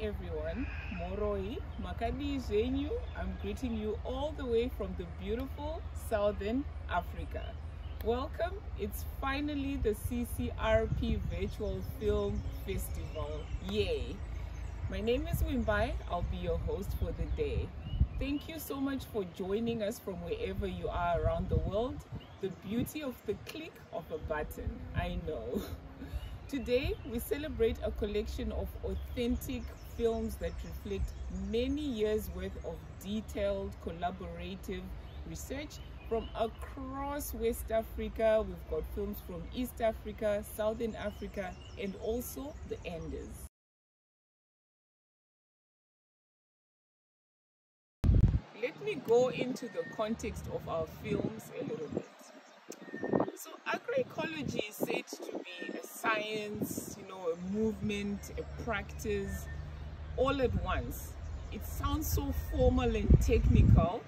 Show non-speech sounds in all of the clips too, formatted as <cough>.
everyone. Moroi, Makadi Zhenyu. I'm greeting you all the way from the beautiful Southern Africa. Welcome. It's finally the CCRP Virtual Film Festival. Yay! My name is Wimbai. I'll be your host for the day. Thank you so much for joining us from wherever you are around the world. The beauty of the click of a button. I know. <laughs> Today, we celebrate a collection of authentic films that reflect many years worth of detailed collaborative research from across West Africa. We've got films from East Africa, Southern Africa, and also the Andes. Let me go into the context of our films a little bit. So agroecology is said to be a science, you know, a movement, a practice, all at once. It sounds so formal and technical,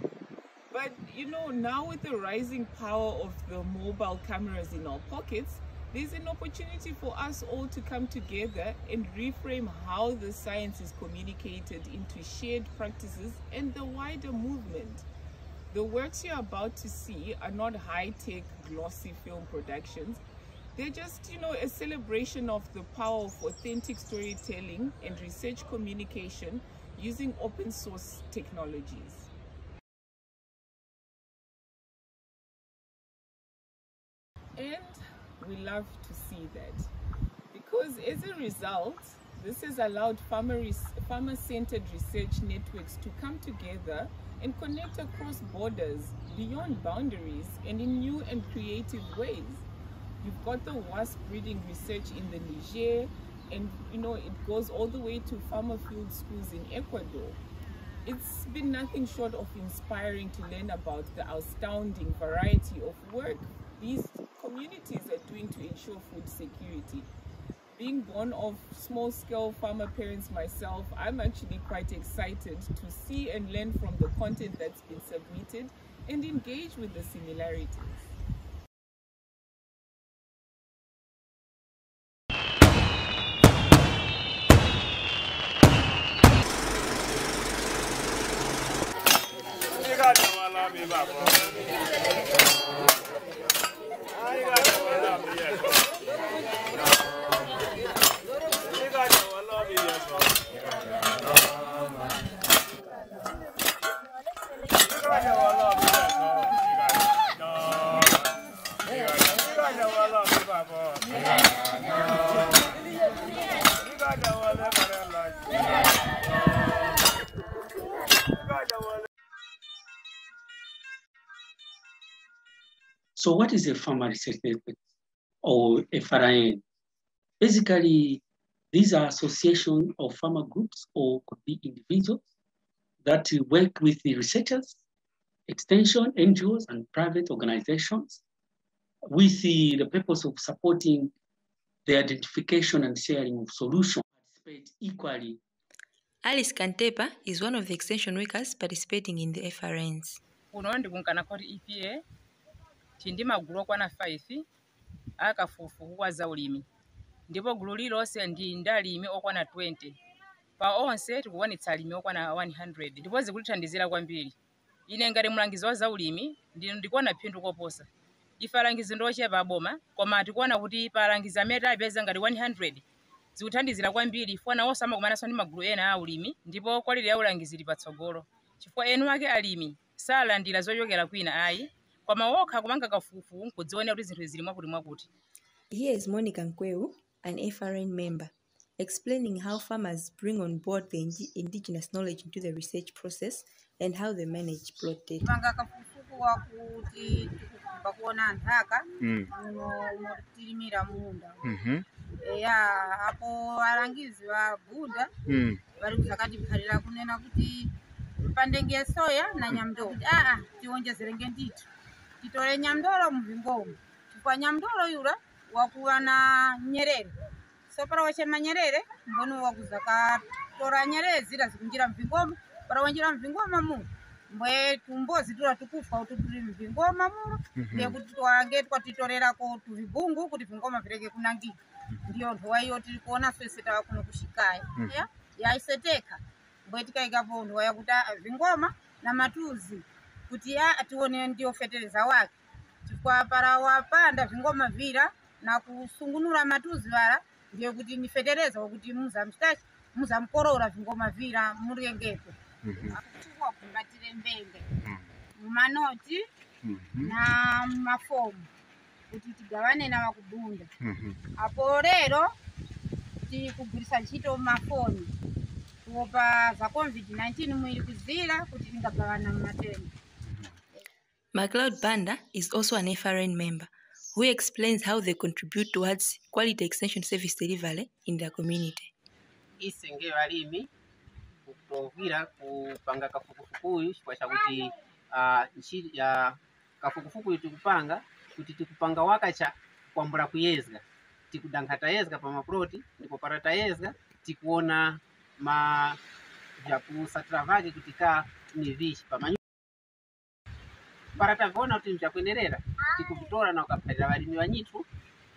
but you know, now with the rising power of the mobile cameras in our pockets, there's an opportunity for us all to come together and reframe how the science is communicated into shared practices and the wider movement. The works you're about to see are not high-tech, glossy film productions. They're just, you know, a celebration of the power of authentic storytelling and research communication using open source technologies. And we love to see that because as a result, this has allowed farmer-centered research networks to come together and connect across borders, beyond boundaries, and in new and creative ways. You've got the wasp breeding research in the Niger, and you know it goes all the way to farmer field schools in Ecuador. It's been nothing short of inspiring to learn about the astounding variety of work these communities are doing to ensure food security being born of small-scale farmer parents myself, I'm actually quite excited to see and learn from the content that's been submitted and engage with the similarities. Amen. So what is a farmer research network or FRIN? Basically, these are association of farmer groups or could be individuals that work with the researchers, extension, NGOs, and private organizations with the, the purpose of supporting the identification and sharing of solutions participate equally. Alice Kantepa is one of the extension workers participating in the FRNs. Tindi magulu okwana 5 akafukufuku kwa zaulimi ndipo gulu lilonse ndi ndi alimi okwana 20 pa onse tikuonetsa alimi okwana 100 ndipo zikutithandizira kwambiri. Ine ngati mlangizi wa zaulimi ndi- ndikuona phindu koposa. Ife alangizi ndiochepa aboma koma tikuona kuti pa alangizi amene tapeza ngati 100 zikuthandizira kwambiri funa onse amakumananso ndi magulu ena a ulimi ndipo kwaliri ya ulangizi ili patsogolo chifukwa enu ake alimi salandira zochokera kwina ayi koma wokha kumanga kafukufuku nkudzionera kuti zinthu zili mwakuti mwakuti Here is Monica Nkweu, an FRN member, explaining how farmers bring on board the indi- indigenous knowledge into the research process and how they manage plot data. panga kafukufuku wakuti pakuona nthaka Mm. muno motilimira munda Mhm. eya apo alangizi wa buda Mm. vari kuzakatiphalira kunena kuti pandenge soya na nyamdolo kuti aa tionjezerenge ndithu titole nyamdolo muvingoma chifukwa nyamdolo yula wakuwa na nyerere. So para wachema nyerere mboni wakuzakatora nyerere zira zikunjira mvingoma para wanjira mvingoma muno mbwe tumbozi tula tukufa kuti tuli mvingoma muno ndiye kuti twange twatitorerako tuvibungu kuti vingoma vireke kunangika ndiyo nthowa iyo tiri kuona swese tawa kuno kushikaya ya yaiseteka mbwe tikaikapo yakuti ah, vingoma na matuzi kuti ya atione ndiyo fetereza wake. Tikwapara wapanda zvingomavhira nakusungunura matuzi vara ndeyekuti nifetereza wekuti muzamustashi muzamukoroora zvingomavhira muryengeto akutukwa mhm. kumbatire mbenge mhm. mumanoti mhm. namafomu kuti tigavane navakubunda apo rero tiri kugurisa nchito mumafoni kuopa zvacovid-19 muiri kuzira kuti tingabva vana mumatenda MacLeod Banda is also an FRN member who explains how they contribute towards quality extension service delivery in their community. isenge balimi kutovira kupanga kafukufukuyu ah, nchi ya kafukufukuyu tikupanga kuti tikupanga wakacha kwambula kuyezga tikudankha tayezga pa maploti ndipo para tayezga tikuona ma vyakusatira vake kuti ka ni vichi pamanyu para taviona kuti mvyakuenerera tikuvitora na ukaphalira walimi vanyithu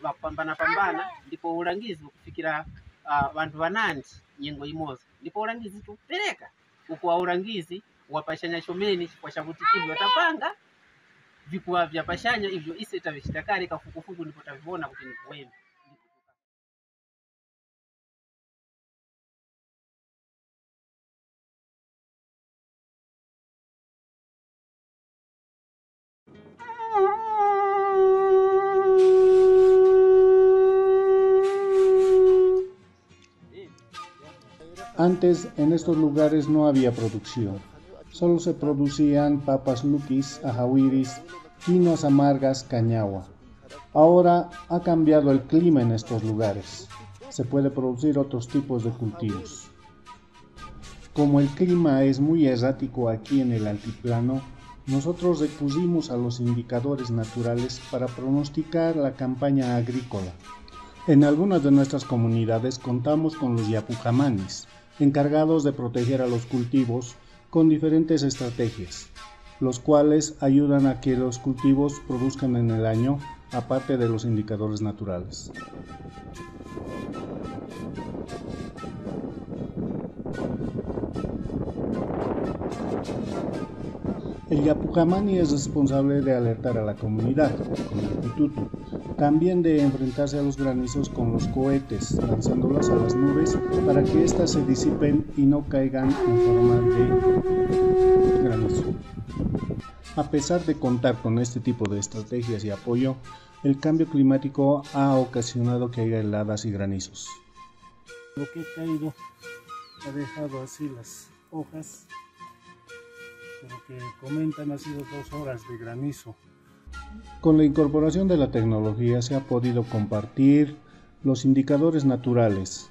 vakupambana pambana ndipo ulangizi ukufikira uh, vantu vanandi nyengo imozi ndipo ulangizi tikupereka uku wa ulangizi wapashanya chomeni chifukwa chakuti ivyo tapanga vikuwa vyapashanya ivyo ise tavichita kale kafukufuku ndipo taviona kuti ni Antes en estos lugares no había producción. Solo se producían papas luquis, ajawiris, quinoas amargas, cañagua. Ahora ha cambiado el clima en estos lugares. Se puede producir otros tipos de cultivos. Como el clima es muy errático aquí en el altiplano, nosotros recurrimos a los indicadores naturales para pronosticar la campaña agrícola. En algunas de nuestras comunidades contamos con los yapucamanes, encargados de proteger a los cultivos con diferentes estrategias, los cuales ayudan a que los cultivos produzcan en el año, aparte de los indicadores naturales. El Yapucamani es responsable de alertar a la comunidad con también de enfrentarse a los granizos con los cohetes, lanzándolos a las nubes para que éstas se disipen y no caigan en forma de granizo. A pesar de contar con este tipo de estrategias y apoyo, el cambio climático ha ocasionado que haya heladas y granizos. Lo que ha caído ha dejado así las hojas lo que comentan ha sido dos horas de granizo. Con la incorporación de la tecnología se ha podido compartir los indicadores naturales.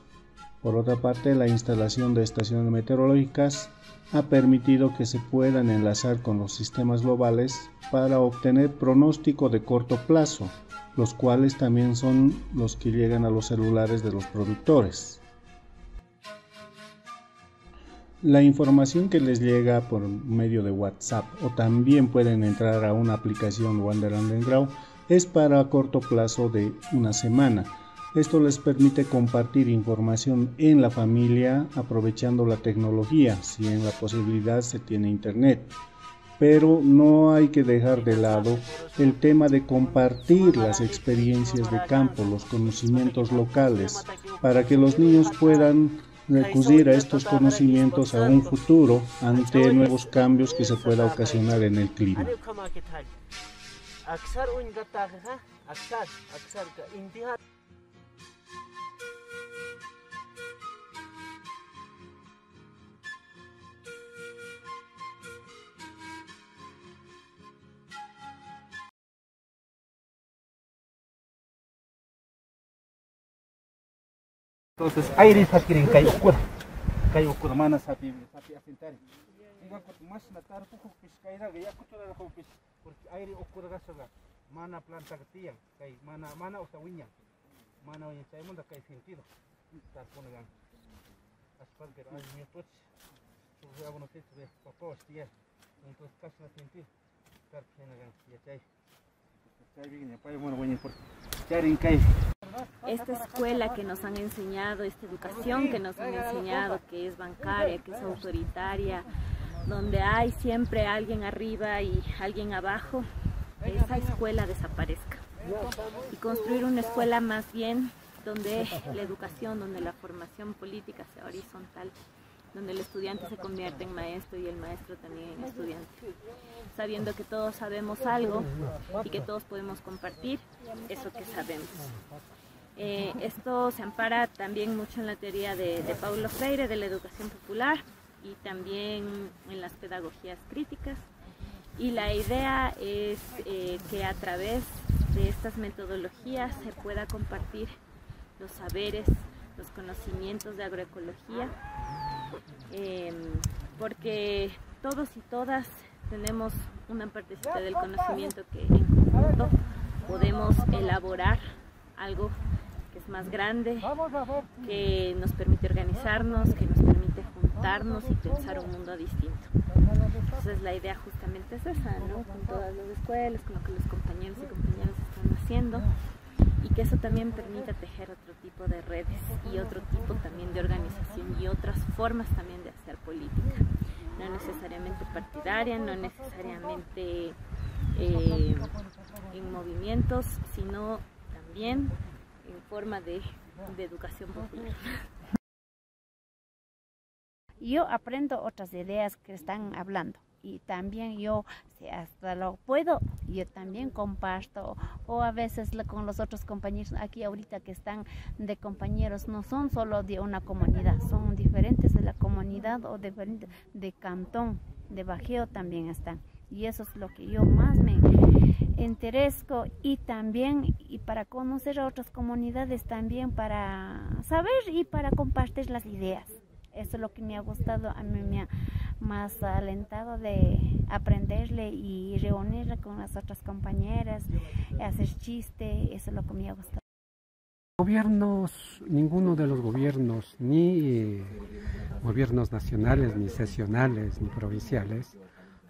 Por otra parte, la instalación de estaciones meteorológicas ha permitido que se puedan enlazar con los sistemas globales para obtener pronóstico de corto plazo, los cuales también son los que llegan a los celulares de los productores. La información que les llega por medio de WhatsApp o también pueden entrar a una aplicación Wonderland Grow es para corto plazo de una semana. Esto les permite compartir información en la familia aprovechando la tecnología, si en la posibilidad se tiene internet. Pero no hay que dejar de lado el tema de compartir las experiencias de campo, los conocimientos locales, para que los niños puedan recurrir a estos conocimientos a un futuro ante nuevos cambios que se pueda ocasionar en el clima. Entonces, aire sakirin kay ukur. Kay ukur mana sapi sapi asintari. Inga kut mas na tar puku pis kay ra ya ko pis. Porque aire. Mana planta katiang kay mana mana usa winya. Mana winya chay munda kay sentido. Tar puna gan. Ger ay mi ya bueno tet de papá hostia. Entonces casi pena gan ya winya por. Charin kay esta escuela que nos han enseñado, esta educación que nos han enseñado, que es bancaria, que es autoritaria, donde hay siempre alguien arriba y alguien abajo, esa escuela desaparezca. Y construir una escuela más bien donde la educación, donde la formación política sea horizontal, donde el estudiante se convierte en maestro y el maestro también en estudiante, sabiendo que todos sabemos algo y que todos podemos compartir eso que sabemos. Eh, esto se ampara también mucho en la teoría de, Paulo Freire, de la educación popular y también en las pedagogías críticas. Y la idea es eh, que a través de estas metodologías se pueda compartir los saberes, los conocimientos de agroecología, em, porque todos y todas tenemos una partecita del conocimiento que en conjunto podemos elaborar algo que es más grande, que nos permite organizarnos, que nos permite juntarnos y pensar un mundo distinto. Entonces la idea justamente es esa, ¿no? Con todas las escuelas, con lo que los compañeros y compañeras están haciendo y que eso también permita tejer otro tipo de redes y otro tipo también de organización y otras formas también de hacer política. No necesariamente partidaria, no necesariamente eh, en movimientos, sino también en forma de, de educación popular. <laughs> Yo aprendo otras ideas que están hablando y también yo, si hasta lo puedo, yo también comparto o a veces con los otros compañeros aquí ahorita que están de compañeros, no son solo de una comunidad, son diferentes de la comunidad o diferentes de cantón, de Bajeo también están. Y eso es lo que yo más me interesco y también y para conocer a otras comunidades también para saber y para compartir las ideas. Eso es lo que me ha gustado, a mí me ha más alentado de aprenderle y reunirle con las otras compañeras, hacer chiste, eso es lo que me ha gustado. Gobiernos, ninguno de los gobiernos, ni gobiernos nacionales, ni sesionales, ni provinciales,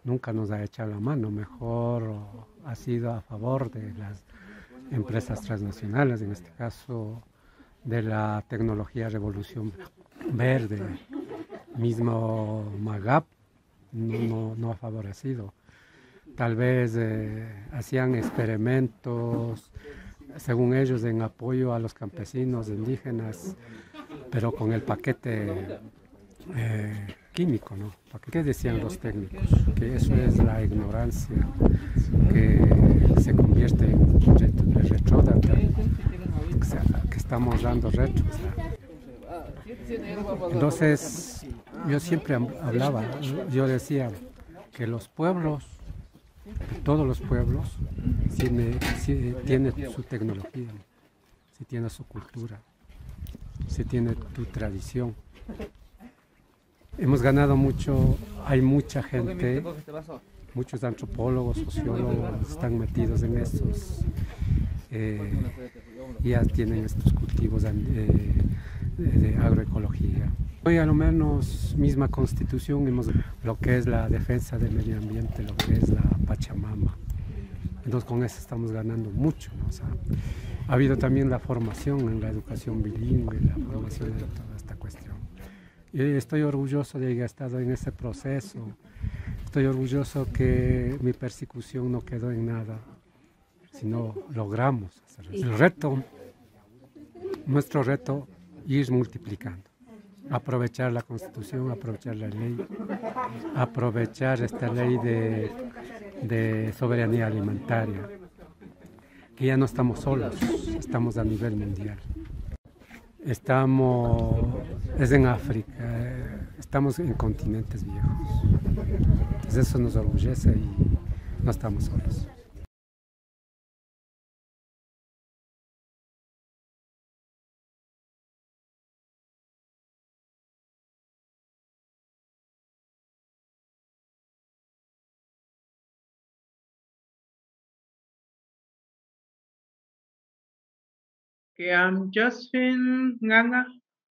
nunca nos ha echado la mano, mejor ha sido a favor de las empresas transnacionales, en este caso de la tecnología revolución verde, mismo MAGAP no, no, ha favorecido. Tal vez eh, hacían experimentos, según ellos, en apoyo a los campesinos indígenas, pero con el paquete eh, químico, ¿no? ¿Qué decían los técnicos? Que eso es la ignorancia que se convierte en retrógrada, que estamos dando retro. Entonces, yo siempre hablaba, yo decía que los pueblos, todos los pueblos, tienen, su tecnología, si tiene su cultura, si tiene tu tradición. Hemos ganado mucho, hay mucha gente, muchos antropólogos, sociólogos están metidos en estos, eh, ya tienen estos cultivos eh, de, agroecología. Hoy a lo menos misma constitución hemos lo que es la defensa del medio ambiente, lo que es la Pachamama. Entonces con eso estamos ganando mucho. ha habido también la formación en la educación bilingüe, la formación de toda esta cuestión. Estoy orgulloso de haber estado en ese proceso. Estoy orgulloso que mi persecución no quedó en nada, sino logramos hacer El reto, nuestro reto ir multiplicando. Aprovechar la constitución, aprovechar la ley, aprovechar esta ley de, de soberanía alimentaria, que ya no estamos solos, estamos a nivel mundial. Estamos, es en África, estamos en continentes viejos. Entonces eso nos orgullece y no estamos solos. Okay, I'm Josephine Nganga.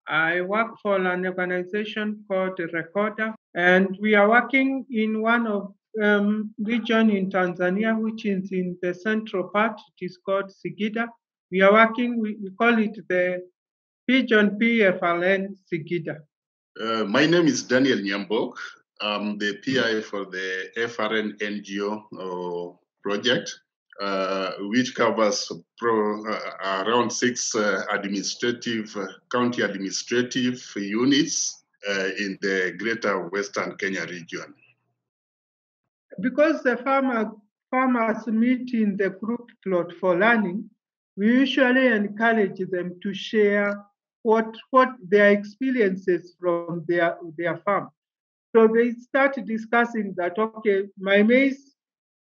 I work for an organization called Recorder, and we are working in one of um, region in Tanzania, which is in the central part. It is called Sigida. We are working, we, we call it the Pigeon PFLN Sigida. Uh, my name is Daniel Nyambok. I'm the PI for the FRN NGO uh, project, which covers pro, uh, around six uh, administrative, uh, county administrative units in the greater Western Kenya region. Because the farmer, farmers meet in the group plot for learning, we usually encourage them to share what, what their experiences from their, their farm. So they start discussing that, okay, my maize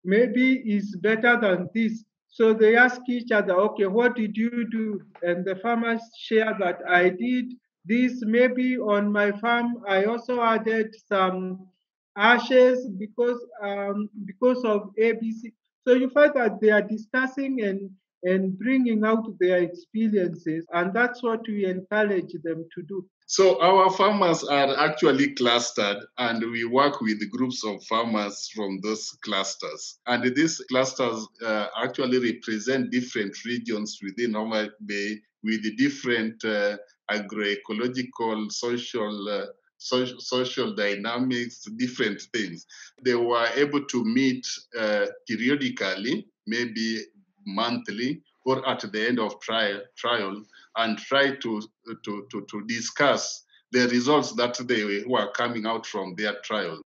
maybe is better than this. So they ask each other, okay, what did you do? And the farmers share that I did this maybe on my farm. I also added some ashes because um, because of ABC. So you find that they are discussing and and bringing out their experiences, and that's what we encourage them to do. So our farmers are actually clustered and we work with groups of farmers from those clusters. And these clusters uh, actually represent different regions within Homa Bay with different uh, agroecological, social, uh, social, social dynamics, different things. They were able to meet uh, periodically, maybe monthly, or at the end of trial, trial and try to, to, to, to discuss the results that they were coming out from their trial.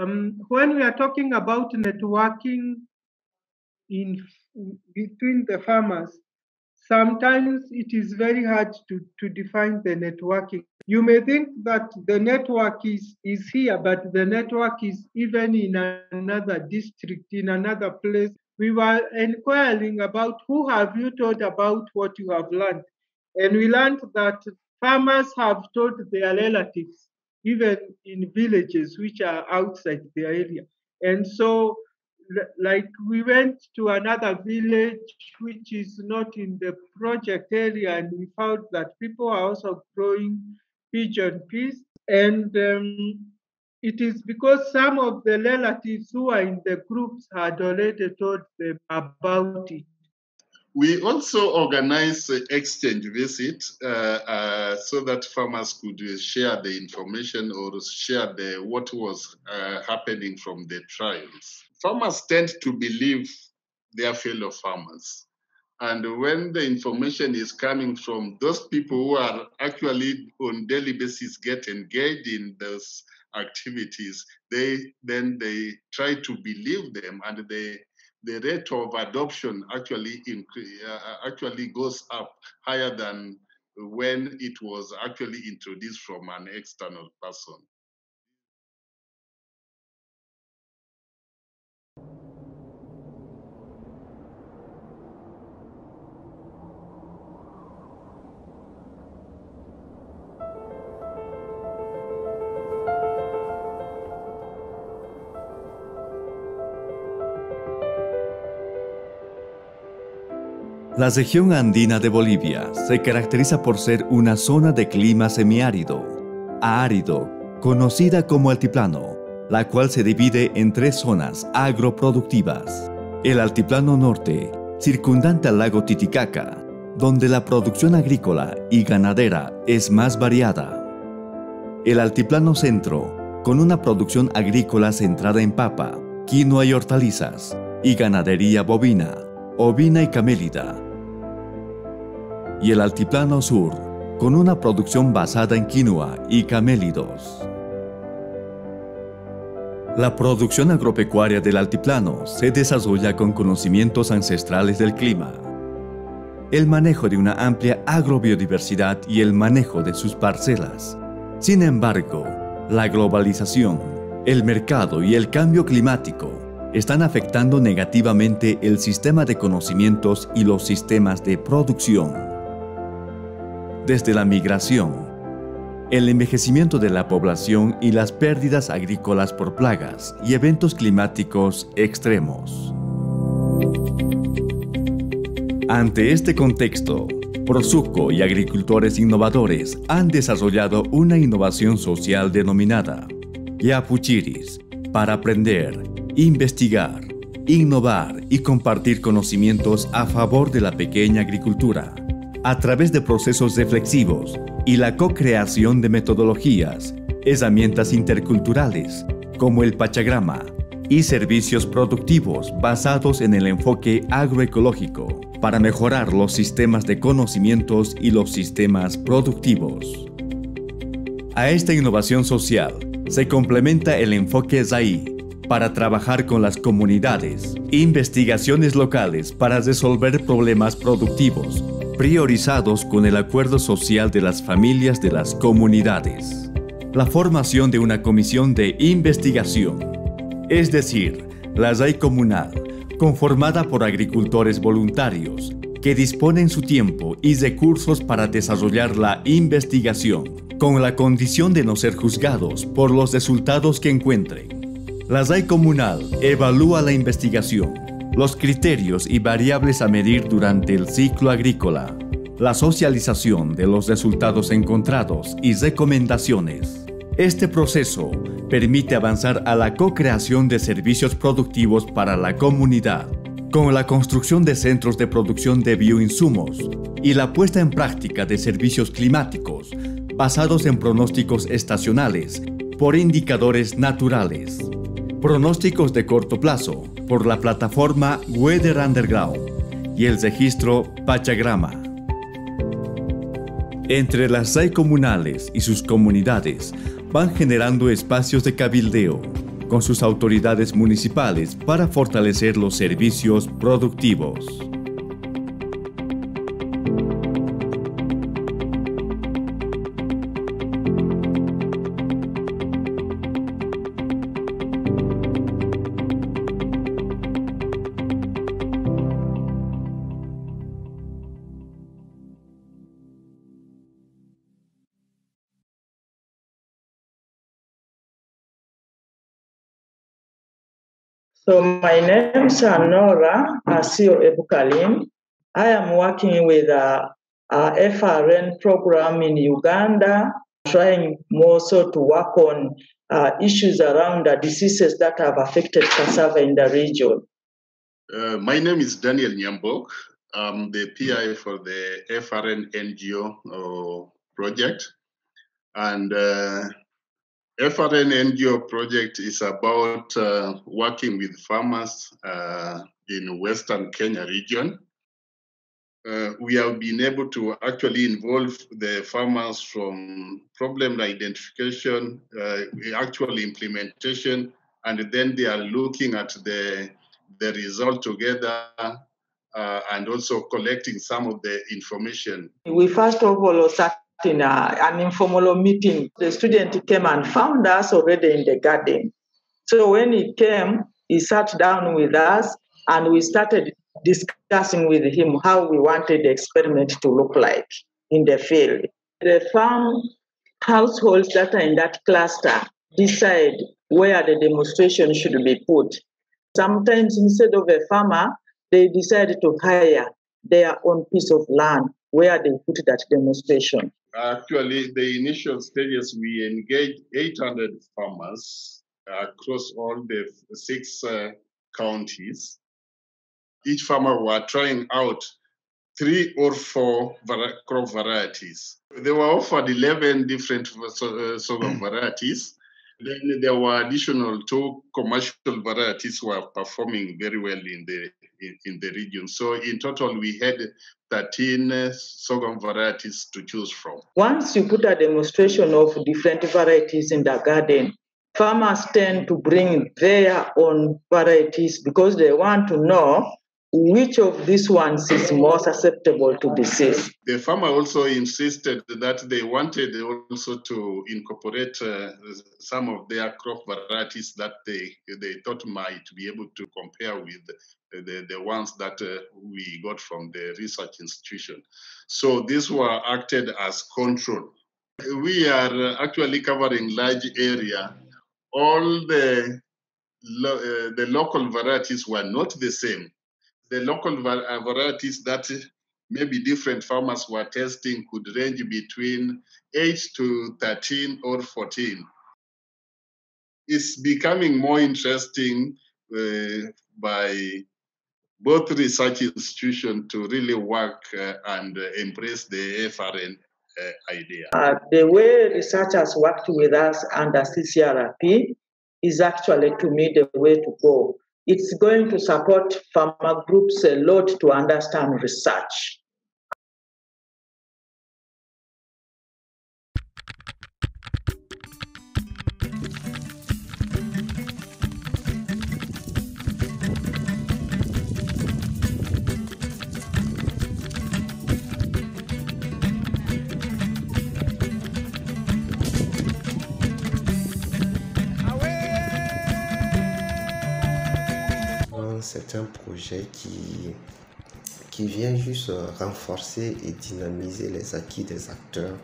Um, when we are talking about networking in between the farmers, sometimes it is very hard to, to define the networking. You may think that the network is, is here, but the network is even in another district, in another place we were inquiring about who have you told about what you have learned. And we learned that farmers have told their relatives, even in villages which are outside the area. And so, like, we went to another village which is not in the project area, and we found that people are also growing pigeon peas. And um, it is because some of the relatives who are in the groups had already told them about it. We also organize exchange visits uh, uh, so that farmers could share the information or share the what was uh, happening from the trials. Farmers tend to believe their fellow farmers. And when the information is coming from those people who are actually on daily basis get engaged in those activities, they then they try to believe them, and they the rate of adoption actually uh, actually goes up higher than when it was actually introduced from an external person. La región andina de Bolivia se caracteriza por ser una zona de clima semiárido, árido, conocida como altiplano, la cual se divide en tres zonas agroproductivas. El altiplano norte, circundante al lago Titicaca, donde la producción agrícola y ganadera es más variada. El altiplano centro, con una producción agrícola centrada en papa, quinoa y hortalizas, y ganadería bovina, ovina y camélida, y el Altiplano Sur, con una producción basada en quinoa y camélidos. La producción agropecuaria del altiplano se desarrolla con conocimientos ancestrales del clima, el manejo de una amplia agrobiodiversidad y el manejo de sus parcelas. Sin embargo, la globalización, el mercado y el cambio climático están afectando negativamente el sistema de conocimientos y los sistemas de producción desde la migración, el envejecimiento de la población y las pérdidas agrícolas por plagas y eventos climáticos extremos. Ante este contexto, Prosuco y agricultores innovadores han desarrollado una innovación social denominada Yapuchiris para aprender, investigar, innovar y compartir conocimientos a favor de la pequeña agricultura a través de procesos reflexivos y la co-creación de metodologías, herramientas interculturales como el Pachagrama y servicios productivos basados en el enfoque agroecológico para mejorar los sistemas de conocimientos y los sistemas productivos. A esta innovación social se complementa el enfoque ZAI para trabajar con las comunidades, investigaciones locales para resolver problemas productivos, priorizados con el acuerdo social de las familias de las comunidades. La formación de una comisión de investigación, es decir, la ZAI comunal, conformada por agricultores voluntarios que disponen su tiempo y recursos para desarrollar la investigación, con la condición de no ser juzgados por los resultados que encuentren. La ZAI comunal evalúa la investigación, los criterios y variables a medir durante el ciclo agrícola, la socialización de los resultados encontrados y recomendaciones. Este proceso permite avanzar a la co-creación de servicios productivos para la comunidad, con la construcción de centros de producción de bioinsumos y la puesta en práctica de servicios climáticos basados en pronósticos estacionales por indicadores naturales. Pronósticos de corto plazo por la plataforma Weather Underground y el registro Pachagrama. Entre las SAI comunales y sus comunidades van generando espacios de cabildeo con sus autoridades municipales para fortalecer los servicios productivos. So my name is Nora Asio Ebukalim. I am working with a, a FRN program in Uganda, trying more so to work on uh, issues around the diseases that have affected cassava in the region. Uh, my name is Daniel Nyambok. I'm the PI for the FRN NGO uh, project. And uh, FRN NGO project is about uh, working with farmers uh, in Western Kenya region. Uh, we have been able to actually involve the farmers from problem identification, uh, actual implementation, and then they are looking at the, the result together uh, and also collecting some of the information. We first of all sat in a, an informal meeting. The student came and found us already in the garden. So when he came, he sat down with us and we started discussing with him how we wanted the experiment to look like in the field. The farm households that are in that cluster decide where the demonstration should be put. Sometimes instead of a farmer, they decide to hire their own piece of land where they put that demonstration. Actually, the initial stages, we engaged 800 farmers across all the six uh, counties. Each farmer were trying out three or four var- crop varieties. They were offered 11 different uh, sorghum varieties. Then there were additional two commercial varieties who are performing very well in the in, in the region. So in total, we had 13 uh, sorghum varieties to choose from. Once you put a demonstration of different varieties in the garden, farmers tend to bring their own varieties because they want to know which of these ones is more susceptible to disease. The farmer also insisted that they wanted also to incorporate uh, some of their crop varieties that they they thought might be able to compare with the, the ones that uh, we got from the research institution. So these were acted as control. We are actually covering large area. All the lo- uh, the local varieties were not the same. The local uh, varieties that maybe different farmers were testing could range between 8 to 13 or 14. It's becoming more interesting uh, by both research institutions to really work uh, and embrace the FRN uh, idea? Uh, the way researchers worked with us under CCRP is actually, to me, the way to go. It's going to support farmer groups a lot to understand research. C'est un projet qui, qui vient juste renforcer et dynamiser les acquis des acteurs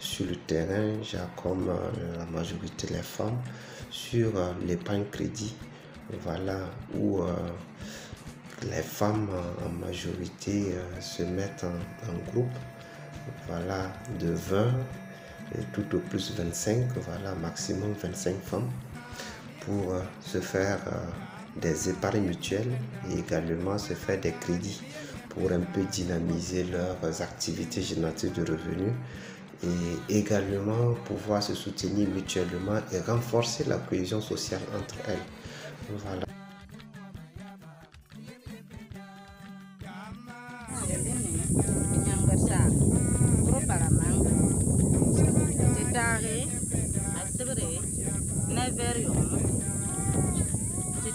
sur le terrain, comme euh, la majorité des femmes, sur euh, l'épargne crédit, voilà, où euh, les femmes en majorité se mettent en, groupe, voilà, de 20 et tout au plus 25, voilà, maximum 25 femmes, pour se faire des épargnes mutuelles et également se faire des crédits pour un peu dynamiser leurs activités génératrices de revenus et également pouvoir se soutenir mutuellement et renforcer la cohésion sociale entre elles. Voilà.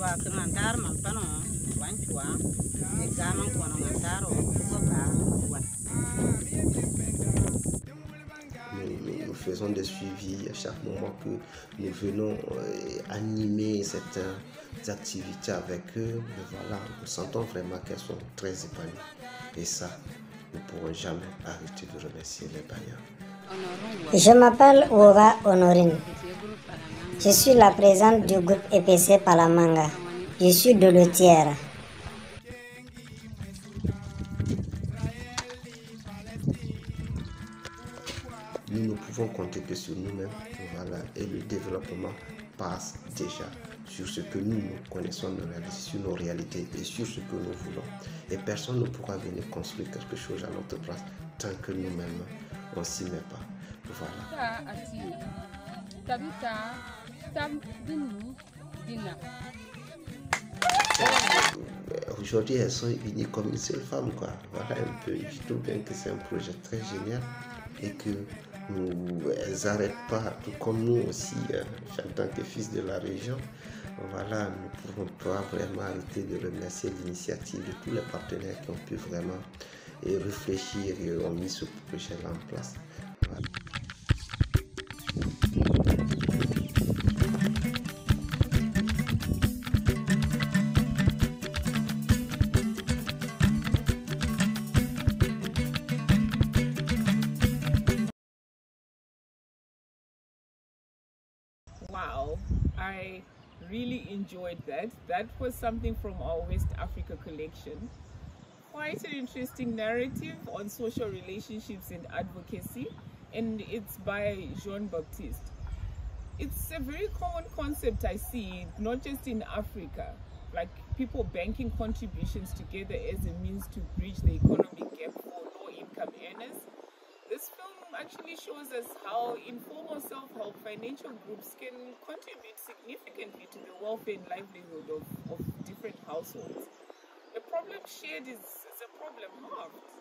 wa ke ngantar man pano wan chua e gaman kono ngantar o ko ka wan Nous, faisons des suivis à chaque moment que nous venons euh, animer cette, euh, cette activité avec eux. Mais voilà, nous sentons vraiment qu'elles sont très épanouies. Et ça, nous ne pourrons jamais arrêter de remercier les bailleurs. Je m'appelle Ova Honorine. Je suis la présidente du groupe EPC Palamanga. Je suis de lotière. Nous ne pouvons compter que sur nous-mêmes. Voilà, et le développement passe déjà sur ce que nous, nous connaissons sur nos réalités et sur ce que nous voulons. Et personne ne pourra venir construire quelque chose à notre place tant que nous-mêmes, on ne s'y met pas. Voilà. Aujourd'hui, elles sont unies comme une seule femme. Quoi. Voilà un peu. Je trouve bien que c'est un projet très génial et que elles n'arrêtent pas, tout comme nous aussi, euh, en tant que fils de la région. Voilà, nous ne pouvons pas vraiment arrêter de remercier l'initiative de tous les partenaires qui ont pu vraiment et réfléchir et ont mis ce projet-là en place. Really enjoyed that. That was something from our West Africa collection. Quite an interesting narrative on social relationships and advocacy, and it's by Jean Baptiste. It's a very common concept I see, not just in Africa, like people banking contributions together as a means to bridge the economic gap for low income earners. This film actually shows us how informal self-help financial groups can contribute significantly to the welfare and livelihood of, of different households. A problem shared is, is a problem halved.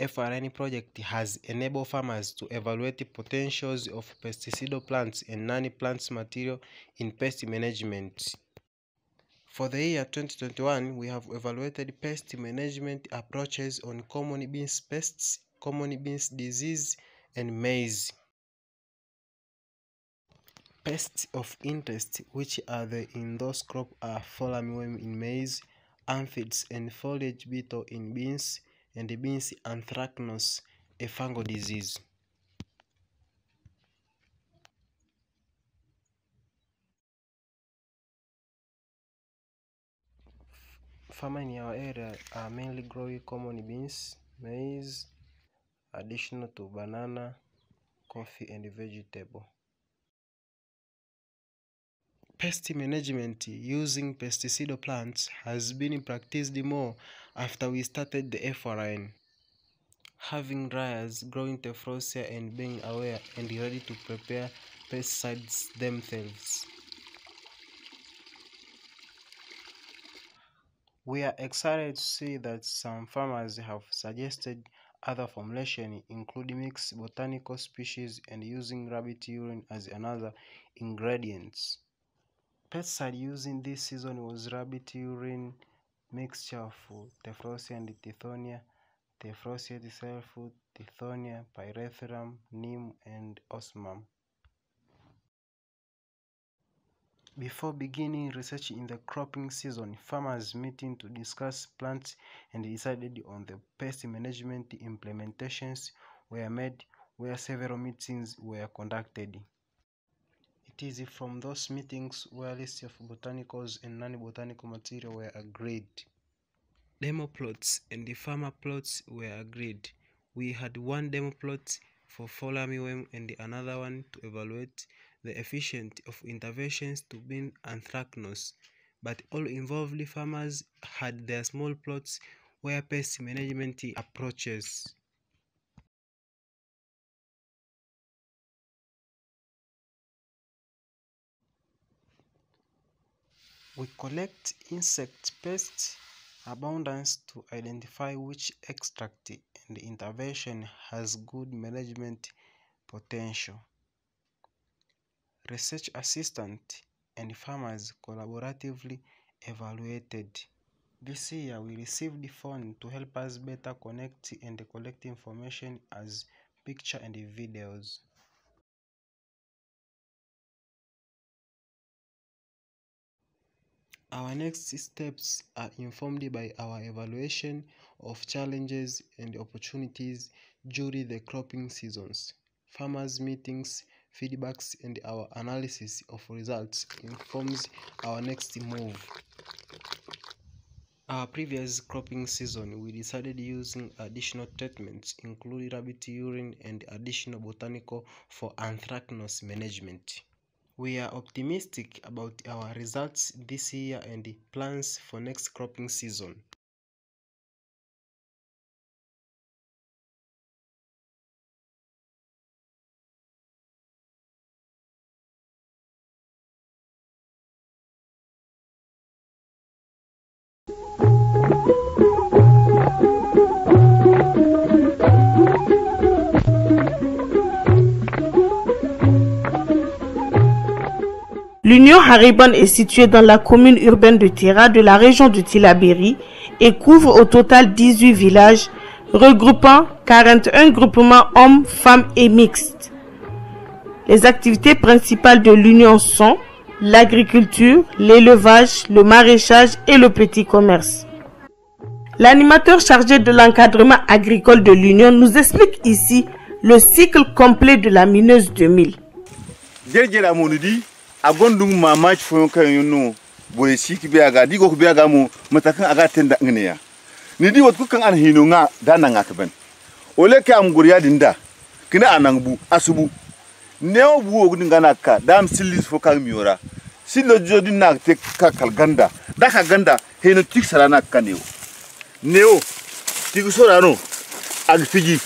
FRN project has enabled farmers to evaluate the potentials of pesticidal plants and non-plants material in pest management. For the year 2021, we have evaluated pest management approaches on common beans pests, common beans disease, and maize. Pests of interest, which are the in those crop, are fall armyworm in maize, aphids and foliage beetle in beans, and beans anthracnose, a fungal disease. Farmers in our area are mainly growing common beans, maize, additional to banana, coffee, and vegetable. Pest management using pesticide plants has been practiced more after we started the FRN. Having dryers, growing tephrosia, and being aware and ready to prepare pesticides themselves. We are excited to see that some farmers have suggested other formulation including mixed botanical species and using rabbit urine as another ingredients. Pesticide using this season was rabbit urine mixture of tephrosia and tithonia, tephrosia itself, tithonia, pyrethrum, neem, and osmum. Before beginning research in the cropping season, farmers meeting to discuss plants and decided on the pest management implementations were made where several meetings were conducted. From those meetings where lists of botanicals and non-botanical material were agreed. Demo plots and the farmer plots were agreed. We had one demo plot for fall armyworm and another one to evaluate the efficiency of interventions to bin anthracnose, but all involved farmers had their small plots where pest management approaches. We collect insect pest abundance to identify which extract and intervention has good management potential. Research assistant and farmers collaboratively evaluated. This year we received phone to help us better connect and collect information as picture and videos. Our next steps are informed by our evaluation of challenges and opportunities during the cropping seasons. Farmers meetings, feedbacks and our analysis of results informs our next move. Our previous cropping season, we decided using additional treatments, including rabbit urine and additional botanical for anthracnose management. We are optimistic about our results this year and plans for next cropping season. L'Union Haribon est située dans la commune urbaine de Terra de la région de Tilaberi et couvre au total 18 villages regroupant 41 groupements hommes, femmes et mixtes. Les activités principales de l'Union sont l'agriculture, l'élevage, le maraîchage et le petit commerce. L'animateur chargé de l'encadrement agricole de l'Union nous explique ici le cycle complet de la mineuse 2000. A gondun mamaci fo kan yuno ɓoye siki be aga ɗigo ko be aga mo matakan aga tenda ngene ya. Ni di wat kan an hino nga dana nga kaben ole ke am guriya dinda kina anang bu asubu neo bu ogu ngana ka dam silis fo kan miora. Silo jodi na te ka kal ganda da ka ganda hino tik sarana kaneo neo tigu sorano ag fiji.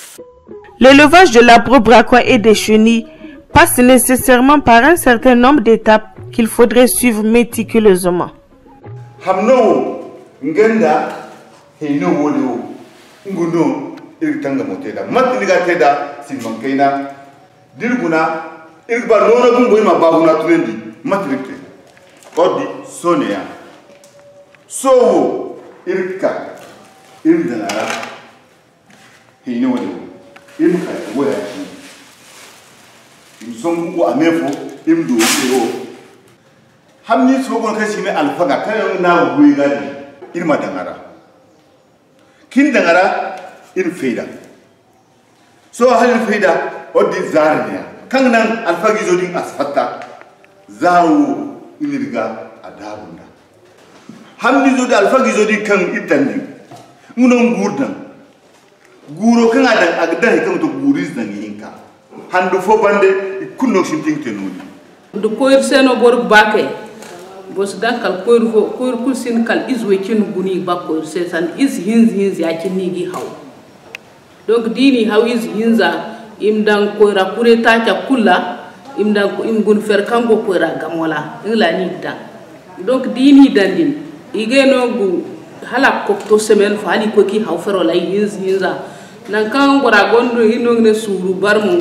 L'élevage de l'arbre braquois et des chenilles passe nécessairement par un certain nombre d'étapes qu'il faudrait suivre méticuleusement. som wa mefo im do o hamni so gon kasi me alfaga kan na wuyi gadi irma dangara. Kin dangara ir feida so halin feida odi zarniya kan nan alfagi zodin asfatta zawo ilirga adabunda hamni zodi alfagi zodin kan iddanni munon gurdan guro kan adan agdan kan to guris dan yinka hannde fof bannde e kunno sintingten noon nde koyri seno gorko bake bosdan kal koyri fo koyri kulsin kal is weccin guni bakkoyri se san is hins hins yacinnigi haw. Donc dini haw is hinsa imdan koyra kure taca kulla imdan im gun fer kanko koyra gamola ilani dan donc dini dandin igenogu hala kokto semaine fo hali koki haw ferola hins hinsa nan kan gora gondo inogene suuru bar mum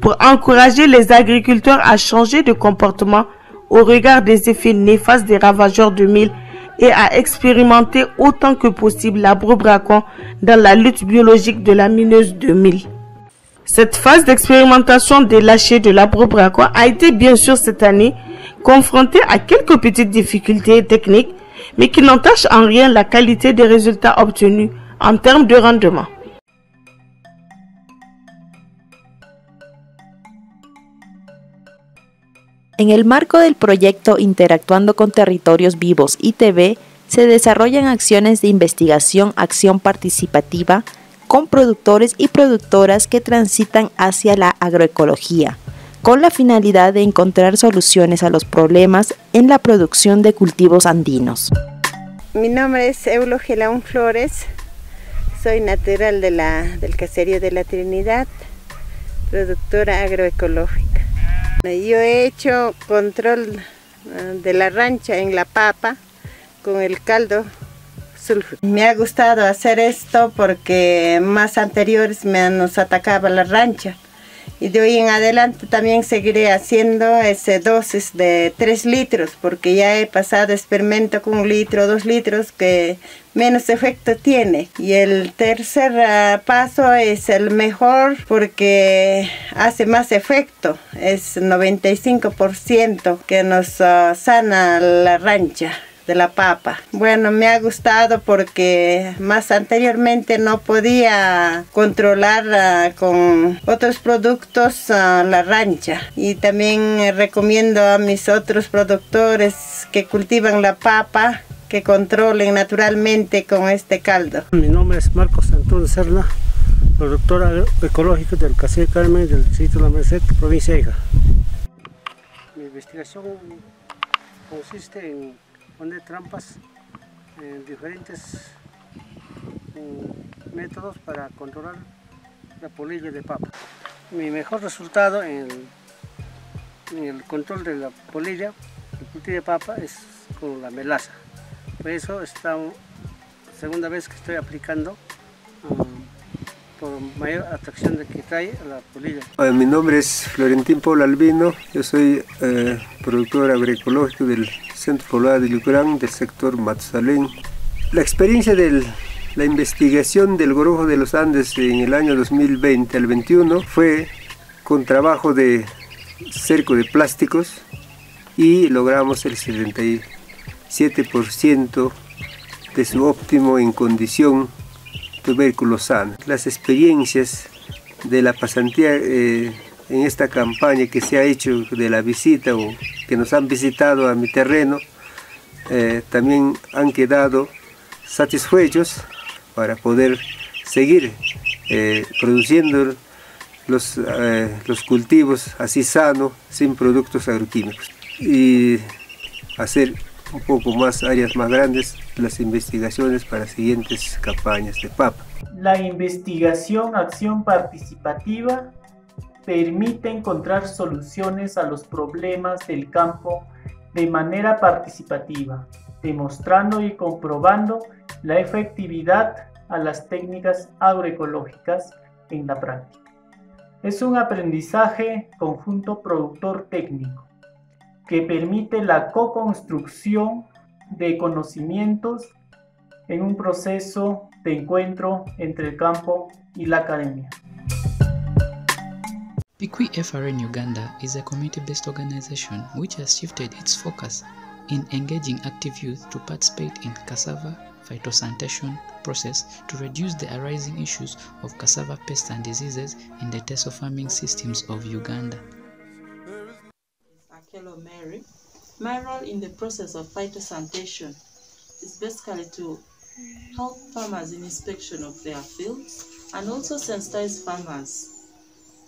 pour encourager les agriculteurs à changer de comportement au regard des effets néfastes des ravageurs de mille et à expérimenter autant que possible l'abrobracon dans la lutte biologique de la mineuse de mille. Cette phase d'expérimentation des lâchers de l'abrobracon a été bien sûr cette année confrontée à quelques petites difficultés techniques, mais qui n'entachent en rien la qualité des résultats obtenus en termes de rendement. En el marco del proyecto Interactuando con Territorios Vivos ITV, se desarrollan acciones de investigación, acción participativa con productores y productoras que transitan hacia la agroecología, con la finalidad de encontrar soluciones a los problemas en la producción de cultivos andinos. Mi nombre es Eulogelón Flores, soy natural de la, del caserío de la Trinidad, productora agroecológica. Yo he hecho control de la rancha en La Papa con el caldo sulfúrico. Me ha gustado hacer esto porque más anteriores me nos atacaba la rancha. Y de hoy en adelante también seguiré haciendo ese dosis de 3 litros porque ya he pasado experimento con un litro, dos litros que menos efecto tiene. Y el tercer uh, paso es el mejor porque hace más efecto. Es 95% que nos uh, sana la rancha de la papa. Bueno, me ha gustado porque más anteriormente no podía controlar uh, con otros productos uh, la rancha y también recomiendo a mis otros productores que cultivan la papa que controlen naturalmente con este caldo. Mi nombre es Marcos Antonio Serna, productor ecológico del Caserío Carmen del distrito La Merced, provincia de Ica. Mi investigación consiste en poner trampas en diferentes métodos para controlar la polilla de papa. Mi mejor resultado en, en el control de la polilla, el cultivo de papa, es con la melaza. Por eso esta segunda vez que estoy aplicando um, por mayor atracción de que trae a la polilla. Mi nombre es Florentín Paul Albino, yo soy eh, productor agroecológico del Centro Poblado de Lucurán, del sector Matsalén. La experiencia de la investigación del Grojo de los Andes en el año 2020 al 21 fue con trabajo de cerco de plásticos y logramos el 77% de su óptimo en condición tuberculosana. Las experiencias de la pasantía eh, en esta campaña que se ha hecho de la visita o que nos han visitado a mi terreno eh, también han quedado satisfechos para poder seguir eh, produciendo los, eh, los cultivos así sano, sin productos agroquímicos y hacer un poco más áreas más grandes las investigaciones para siguientes campañas de papa. La investigación acción participativa permite encontrar soluciones a los problemas del campo de manera participativa, demostrando y comprobando la efectividad a las técnicas agroecológicas en la práctica. Es un aprendizaje conjunto productor-técnico que permite la co-construcción de conocimientos en un proceso de encuentro entre el campo y la academia. Pikwi FRN Uganda is a community-based organization which has shifted its focus in engaging active youth to participate in cassava phytosanitation process to reduce the arising issues of cassava pests and diseases in the teso farming systems of Uganda. Akelo Mary. My role in the process of phytosanitation is basically to help farmers in inspection of their fields and also sensitize farmers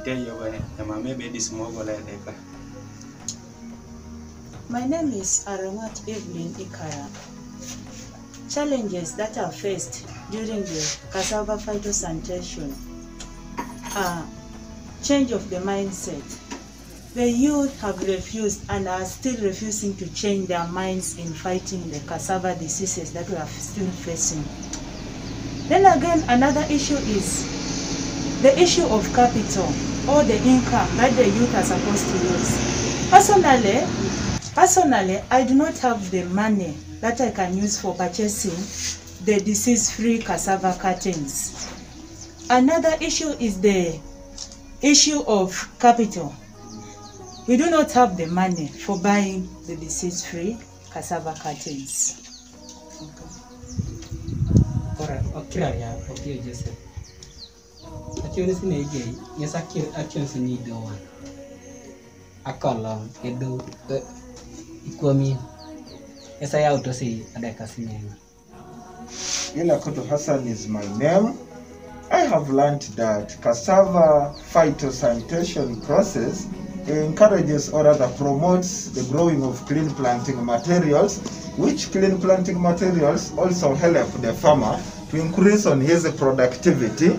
Bedis muogo lendeka. My name is Aromat Evelyn Ikaya. Challenges that are faced during the cassava phytosanitary are change of the mindset. The youth have refused and are still refusing to change their minds in fighting the cassava diseases that we are still facing. Then again, another issue is the issue of capital or the income that the youth are supposed to use. Personally, personally, I do not have the money that I can use for purchasing the disease-free cassava cuttings. Another issue is the issue of capital. We do not have the money for buying the disease-free cassava cuttings. Ora, okira ya okio Joseph. Akio ni sine ige, nyesa akio ni sine do wan. Akolong edo ikwami. nyesa ya utosi adaka sinema. Ila kutu Hassan is my name. I have learned that cassava phytosanitation process encourages or rather promotes the growing of clean planting materials, which clean planting materials also help the farmer to increase on his productivity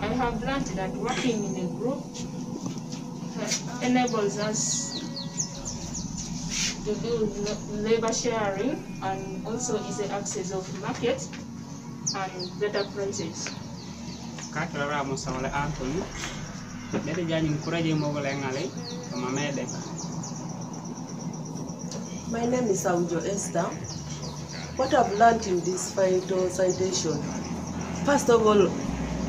I have learned that working in a group enables us to do labor sharing and also easy access of market and better prices. Kake ra mo sawale Anthony. Dede jani mkuraje mogole ngale kama medeka. My name is Aujo Esther. What I've learned in this phytosanitary, first of all,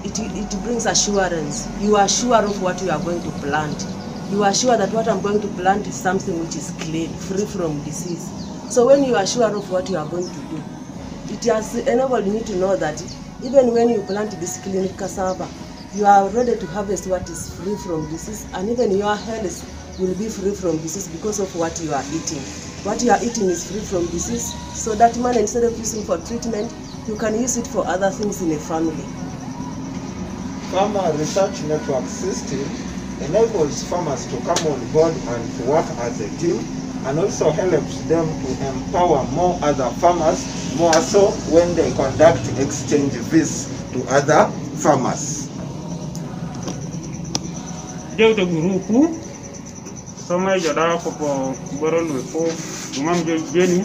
it, it brings assurance. You are sure of what you are going to plant. You are sure that what I'm going to plant is something which is clean, free from disease. So when you are sure of what you are going to do, it has enabled me to know that even when you plant this clean cassava, you are ready to harvest what is free from disease, and even your health will be free from disease because of what you are eating. What you are eating is free from disease, so that money, instead of using for treatment, you can use it for other things in a family. Farmer Research Network System enables farmers to come on board and to work as a team and also helps them to empower more other farmers, more so when they conduct exchange visits to other farmers. Jewte gurupu somay joda popo boro lupo dumam jo jeni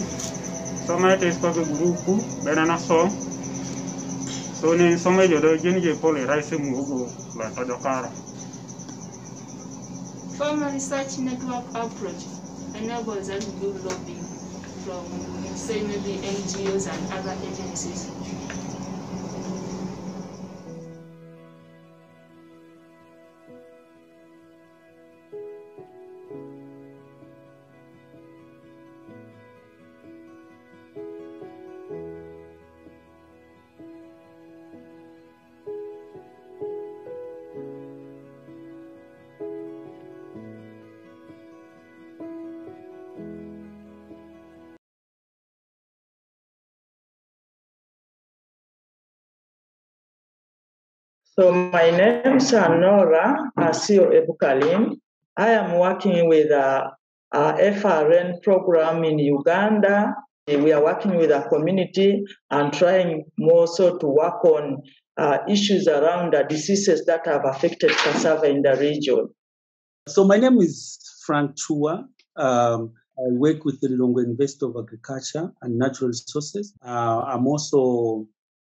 somay te skoke gurupu benana som so jodo jeni je Farmer Research Network approach enables us to do lobbying from, say, maybe NGOs and other agencies. So my name is Nora Asio Ebukalim. I am working with a, a FRN program in Uganda. We are working with a community and trying more so to work on uh, issues around the diseases that have affected cassava in the region. So my name is Frank Chua. Um, I work with the Lilongwe University of Agriculture and Natural Resources. Uh, I'm also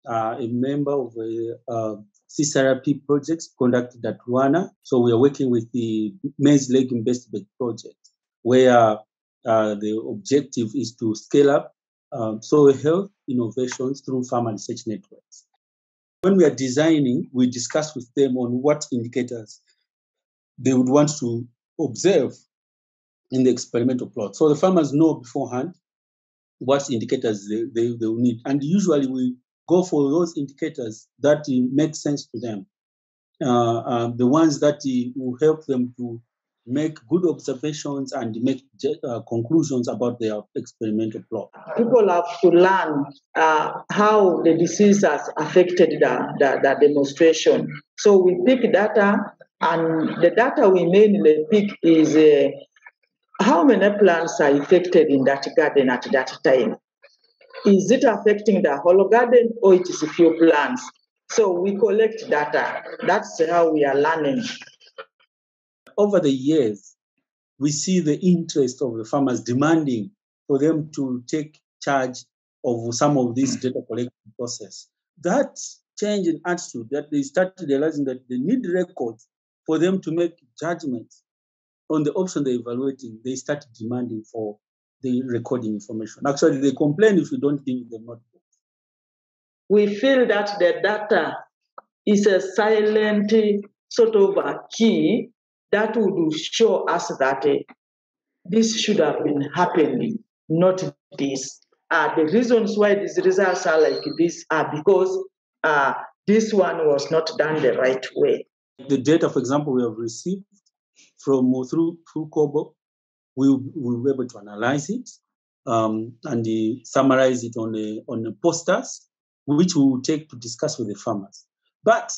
uh, a member of a uh, projects conducted at Rwanda. So we are working with the maize legume based project, where uh, the objective is to scale up um, soil health innovations through farmer research networks. When we are designing, we discuss with them on what indicators they would want to observe in the experimental plot. So the farmers know beforehand what indicators they, they, they will need. And usually we go for those indicators that uh, make sense to them, uh, uh, the ones that will help them to make good observations and make uh, conclusions about their experimental plot. People have to learn uh, how the disease has affected the, the, the demonstration. So we pick data, and the data we mainly pick is uh, how many plants are affected in that garden at that time. Is it affecting the whole garden or it is a few plants? So we collect data. That's how we are learning. Over the years, we see the interest of the farmers demanding for them to take charge of some of this data collection process. That change in attitude that they started realizing that they need records for them to make judgments on the option they're evaluating, they started demanding for the recording information. Actually, they complain if you don't give them notebook. We feel that the data is a silent sort of a key that would show us that uh, this should have been happening, not this. Uh, the reasons why these results are like this are because uh, this one was not done the right way. The data, for example, we have received from through through Kobo, we we were able to analyze it um, and uh, summarize it on the on the posters, which we will take to discuss with the farmers. But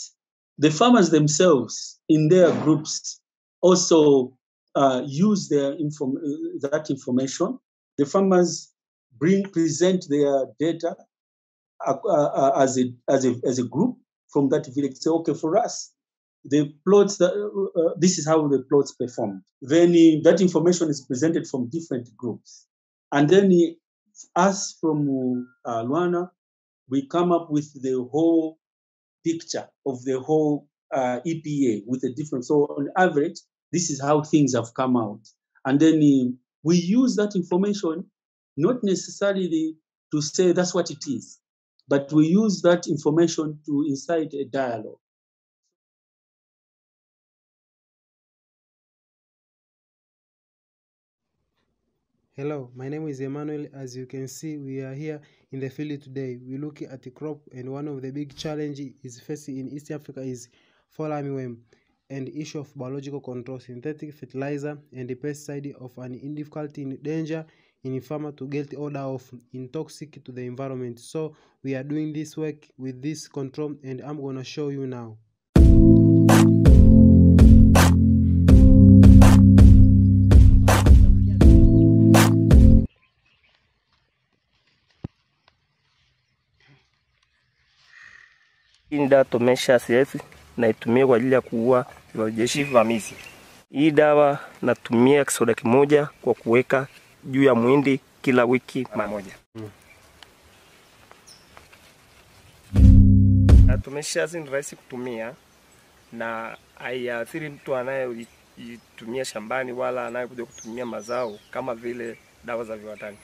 the farmers themselves, in their groups, also uh, use their inform- uh, that information. The farmers bring present their data uh, uh, as a as a as a group from that village. Say, okay, for us, the plots that, uh, this is how the plots performed. Then uh, that information is presented from different groups, and then uh, us from uh, Luana, we come up with the whole picture of the whole uh, EPA with a different. So on average, this is how things have come out, and then uh, we use that information not necessarily to say that's what it is, but we use that information to incite a dialogue. Hello, my name is Emmanuel. As you can see, we are here in the field today. We look at the crop, and one of the big challenges is facing in East Africa is fall armyworm and issue of biological control, synthetic fertilizer, and the pesticide of an difficulty in danger in farmer to get order of intoxic to the environment. So we are doing this work with this control, and I'm gonna show you now. Hii dawa Tomesha CS naitumia kwa ajili ya kuua vijeshi vamizi. Hii dawa natumia kisoda kimoja kwa kuweka juu ya mwindi kila wiki mara moja. na tumeshazi ni rahisi kutumia na haiathiri mtu anayeitumia shambani wala anayekuja kutumia mazao kama vile dawa za viwandani.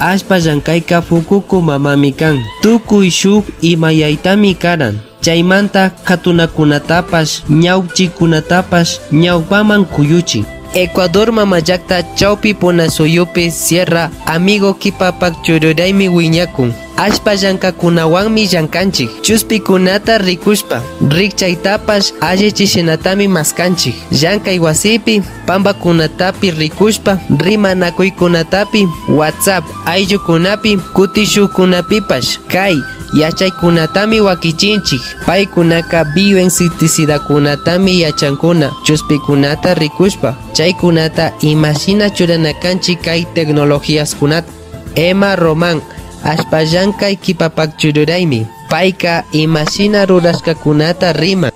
Ashpa llankayka fukuku mamami kan tukuy shuk imayaytami karan chaymanta katunakunatapash ñawchikunatapash ñawpaman kuyuchin Ecuador mamayakta chawpi punasoyupi sierra amigo kipapak chururaymi wiñakun ashpa llankakunawanmi llankanchik chuspikunata rikushpa rikchaytapash allichishinatami maskanchik llankay wasipi pambakunatapi rikushpa rimanakuykunatapi whatsapp ayllukunapi kutishukunapipash kay yachaykunatami wakichinchik paykunaka bioensikticidakunatami yachankuna. Chuspikunata rikushpa. Chaykunata imashina churanakanchik kay tecnologíaskunata. Emma Román ashpallankay kipapakchururaymi. Payka imashina rurashkakunata rima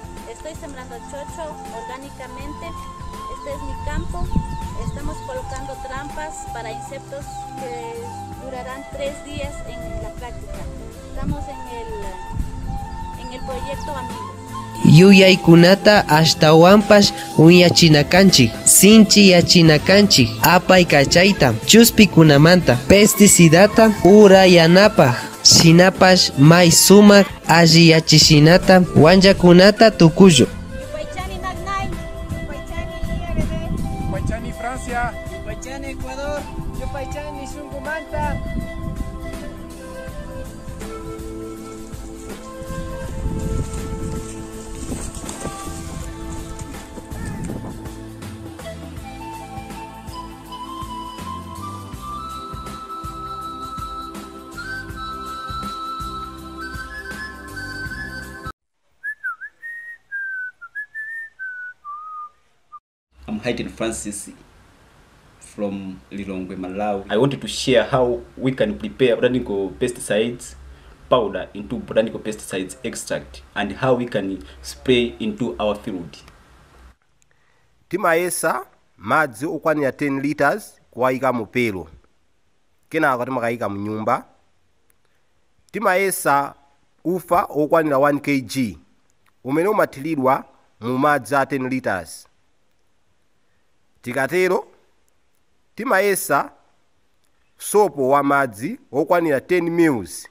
yuyaykunata ashtawanpash unyachinakanchik sinchi yachinakanchik apay kachayta chuspikunamanta pesticidata urayanapaj shinapash may sumak alliyachishinata wanchakunata tukuyo Francis from Lilongwe, Malawi. I wanted to share how we can prepare botanical pesticides powder into botanical pesticides extract and how we can spray into our field. timayesa madzi okwanira 10 liters kuwayika mu pelo kenako timakayika mu nyumba timayesa ufa okwanira 1 kg umene umathiridwa mu madzi a 10 liters tikatero timayesa sopo wa madzi okwanira 10 mils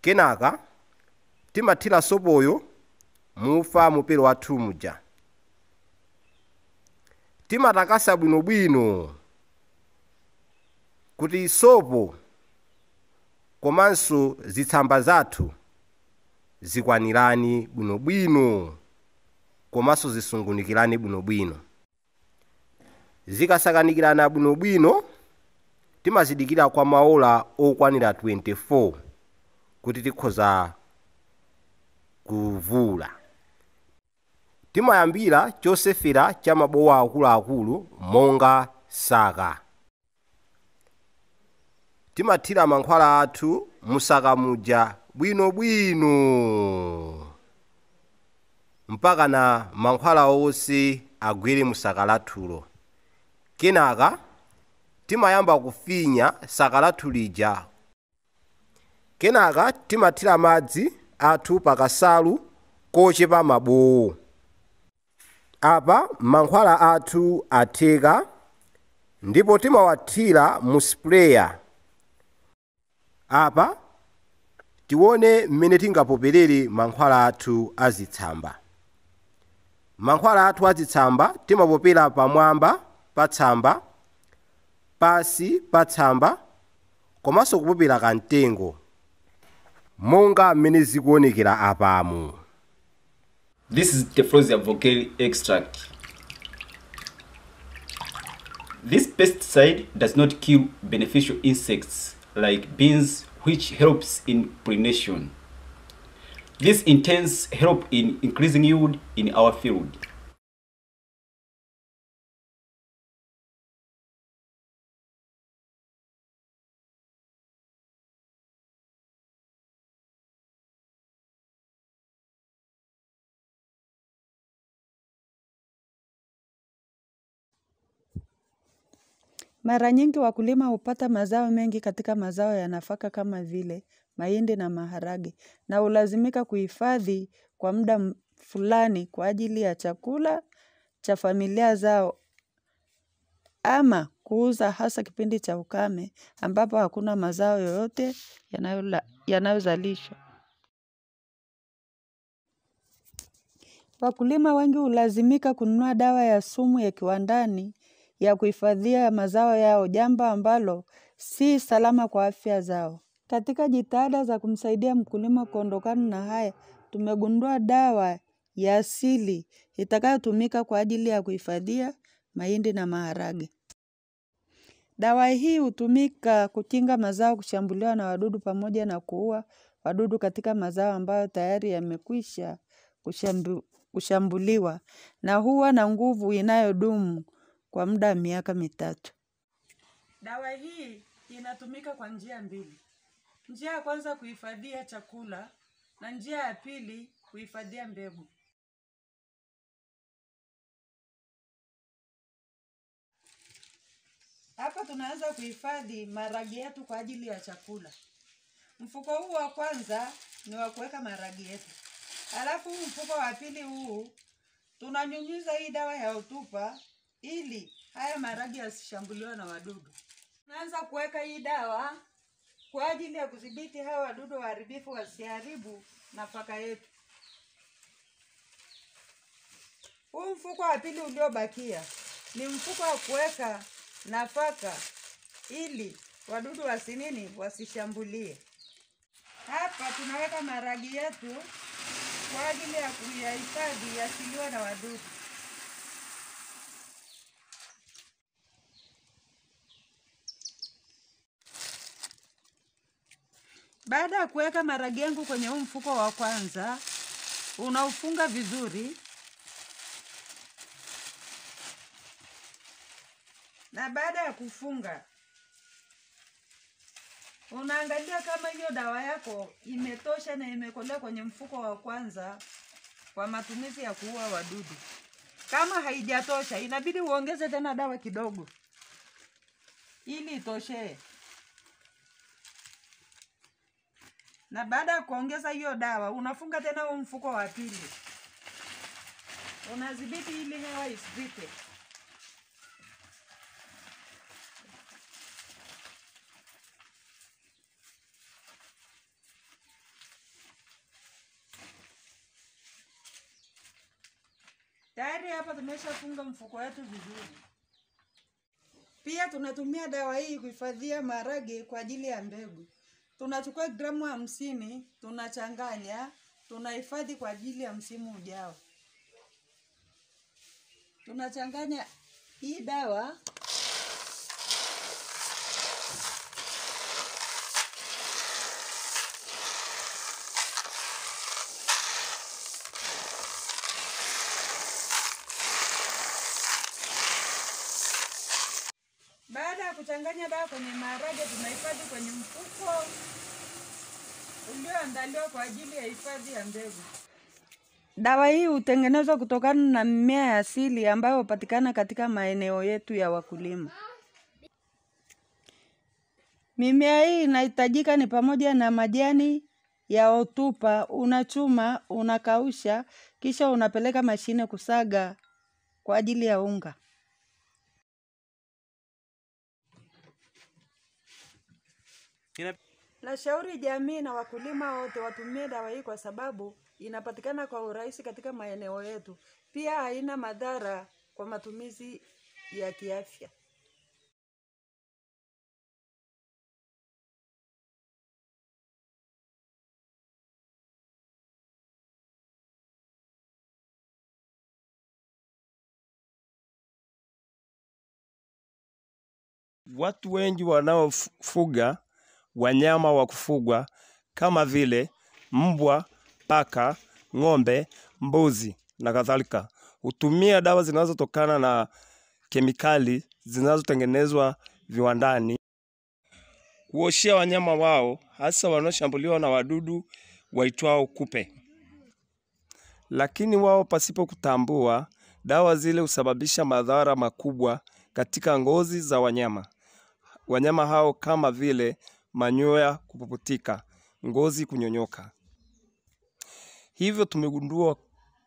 kenaka timathira sopoyo mufa mupero wathu muja timatakasa bwinobwino kuti sopo komanso zitsamba zathu zikwanirani bwinobwino komanso zisungunikirani bwinobwino zikasakanikirana bwinobwino timazidikira kwa maola okwanira 24 kuti tikhoza kuvula. Timayambira chosefera cha mabowa akuluakulu monga saka. Timathira mankhwala athu musaka muja bwinobwino mpaka na mankhwala onse agwere musaka lathulo kenaka timayamba kufinya saka lathu lija kenaka timathira madzi athu pakasalu kochepa mabowo apa mankhwala athu atheka ndipo timawathira mu sprayer apa tione mmene tingapoperere mankhwala athu azitsamba mankhwala athu azitsamba timapopera pamwamba pa tsamba pasi pa tsamba komanso kupopera kamtengo monga mmene zikuonekera apamu This is Tephrosia vocale extract. This pesticide does not kill beneficial insects like beans, which helps in pollination. This intense help in increasing yield in our field. Mara nyingi wakulima hupata mazao mengi katika mazao ya nafaka kama vile mahindi na maharage na hulazimika kuhifadhi kwa muda fulani kwa ajili ya chakula cha familia zao ama kuuza hasa kipindi cha ukame ambapo hakuna mazao yoyote yanayozalishwa. Wakulima wengi hulazimika kununua dawa ya sumu ya kiwandani ya kuhifadhia mazao yao, jambo ambalo si salama kwa afya zao. Katika jitihada za kumsaidia mkulima kuondokana na haya, tumegundua dawa ya asili itakayotumika kwa ajili ya kuhifadhia mahindi na maharage. Dawa hii hutumika kukinga mazao kushambuliwa na wadudu pamoja na kuua wadudu katika mazao ambayo tayari yamekwisha kushambuliwa na huwa na nguvu inayodumu kwa muda wa miaka mitatu. Dawa hii inatumika kwa njia mbili. Njia ya kwanza kuhifadhia chakula na njia ya pili kuhifadhia mbegu. Hapa tunaanza kuhifadhi maragi yetu kwa ajili ya chakula. Mfuko huu wa kwanza ni wa kuweka maragi yetu, alafu huu mfuko wa pili huu tunanyunyiza hii dawa ya utupa ili haya maragi yasishambuliwe na wadudu. Tunaanza kuweka hii dawa kwa ajili ya kudhibiti hawa wadudu waharibifu wasiharibu nafaka yetu. Huu mfuko wa pili uliobakia ni mfuko wa kuweka nafaka ili wadudu wasinini wasishambulie. Hapa tunaweka maragi yetu kwa ajili ya kuyahifadhi yasiliwe na wadudu. Baada ya kuweka maharage yangu kwenye huu mfuko wa kwanza, unaufunga vizuri na baada ya kufunga unaangalia kama hiyo dawa yako imetosha na imekolea kwenye mfuko wa kwanza kwa matumizi ya kuua wadudu. Kama haijatosha, inabidi uongeze tena dawa kidogo ili itoshee. Na baada ya kuongeza hiyo dawa, unafunga tena huo mfuko wa pili, unadhibiti ili hewa isipite. Tayari hapa tumeshafunga mfuko wetu vizuri. Pia tunatumia dawa hii kuhifadhia maharage kwa ajili ya mbegu. Tunachukua gramu hamsini, tunachanganya, tunahifadhi kwa ajili ya msimu ujao. Tunachanganya hii dawa Baada ya kuchanganya dawa kwenye maharage, tunahifadhi kwenye mfuko ulioandaliwa kwa ajili ya hifadhi ya mbegu. Dawa hii hutengenezwa kutokana na mimea ya asili ambayo hupatikana katika maeneo yetu ya wakulima. Mimea hii inahitajika ni pamoja na majani ya otupa, unachuma, unakausha, kisha unapeleka mashine kusaga kwa ajili ya unga. Nashauri jamii na wakulima wote watumie dawa hii kwa sababu inapatikana kwa urahisi katika maeneo yetu. Pia haina madhara kwa matumizi ya kiafya. Watu wengi wanaofuga wanyama wa kufugwa kama vile mbwa, paka, ng'ombe, mbuzi na kadhalika. Hutumia dawa zinazotokana na kemikali zinazotengenezwa viwandani kuoshea wanyama wao, hasa wanaoshambuliwa na wadudu waitwao kupe. Lakini wao pasipo kutambua, dawa zile husababisha madhara makubwa katika ngozi za wanyama. Wanyama hao kama vile manyoya kupuputika, ngozi kunyonyoka. Hivyo tumegundua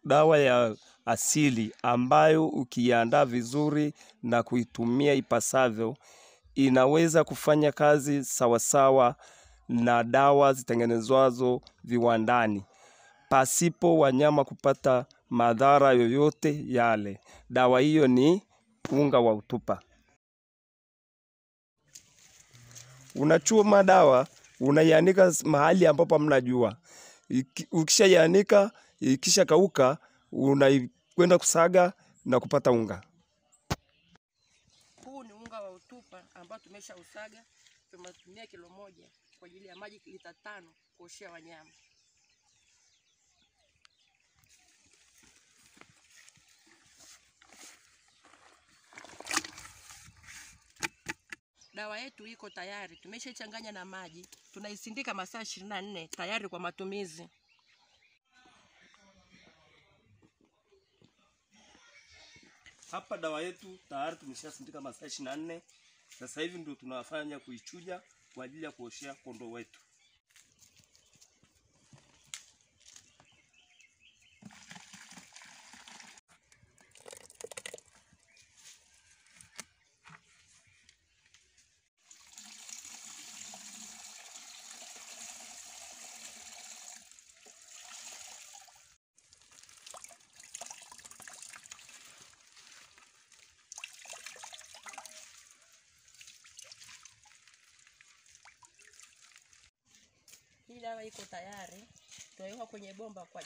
dawa ya asili ambayo ukiandaa vizuri na kuitumia ipasavyo inaweza kufanya kazi sawasawa na dawa zitengenezwazo viwandani pasipo wanyama kupata madhara yoyote yale. Dawa hiyo ni unga wa utupa. Unachuma dawa, unaianika mahali ambapo hamna jua. Ukishaianika, ikisha kauka, unaikwenda kusaga na kupata unga. Huu ni unga wa utupa ambao tumesha usaga, tumetumia kilo moja kwa ajili ya maji lita tano kuoshea wanyama. Dawa yetu iko tayari, tumeshaichanganya na maji, tunaisindika masaa ishirini na nne tayari kwa matumizi. Hapa dawa yetu tayari tumeshasindika masaa ishirini na nne. Sasa hivi ndio tunafanya kuichuja kwa ajili ya kuoshea kondoo wetu. Hii dawa iko tayari, tunaiweka kwenye bomba kwa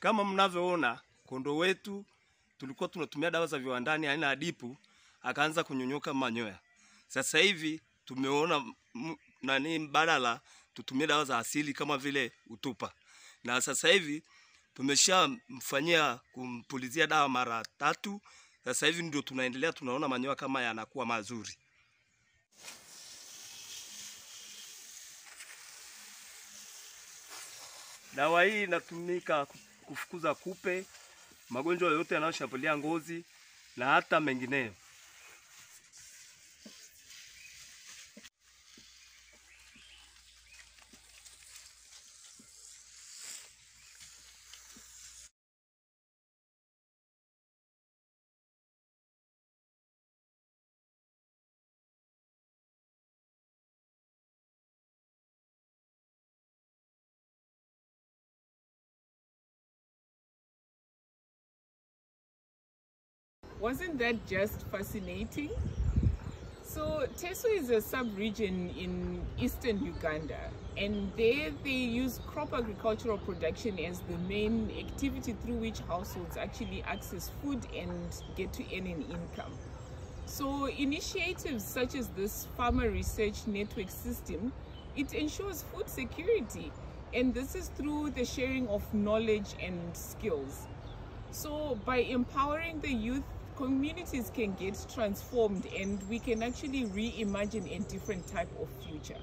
Kama mnavyoona kondo wetu tulikuwa tunatumia dawa za viwandani aina ya dipu, akaanza kunyonyoka manyoya. Sasa hivi tumeona nani mbadala, tutumie dawa za asili kama vile utupa, na sasa hivi tumeshamfanyia kumpulizia dawa mara tatu. Sasa hivi ndio tunaendelea, tunaona manyoya kama yanakuwa mazuri. Dawa hii inatumika kufukuza kupe, magonjwa yoyote yanayoshambulia ngozi na hata mengineyo. Wasn't that just fascinating? So Teso is a sub-region in eastern Uganda and there they use crop agricultural production as the main activity through which households actually access food and get to earn an income. So initiatives such as this farmer research network system, it ensures food security and this is through the sharing of knowledge and skills. So by empowering the youth, communities can get transformed and we can actually reimagine a different type of future.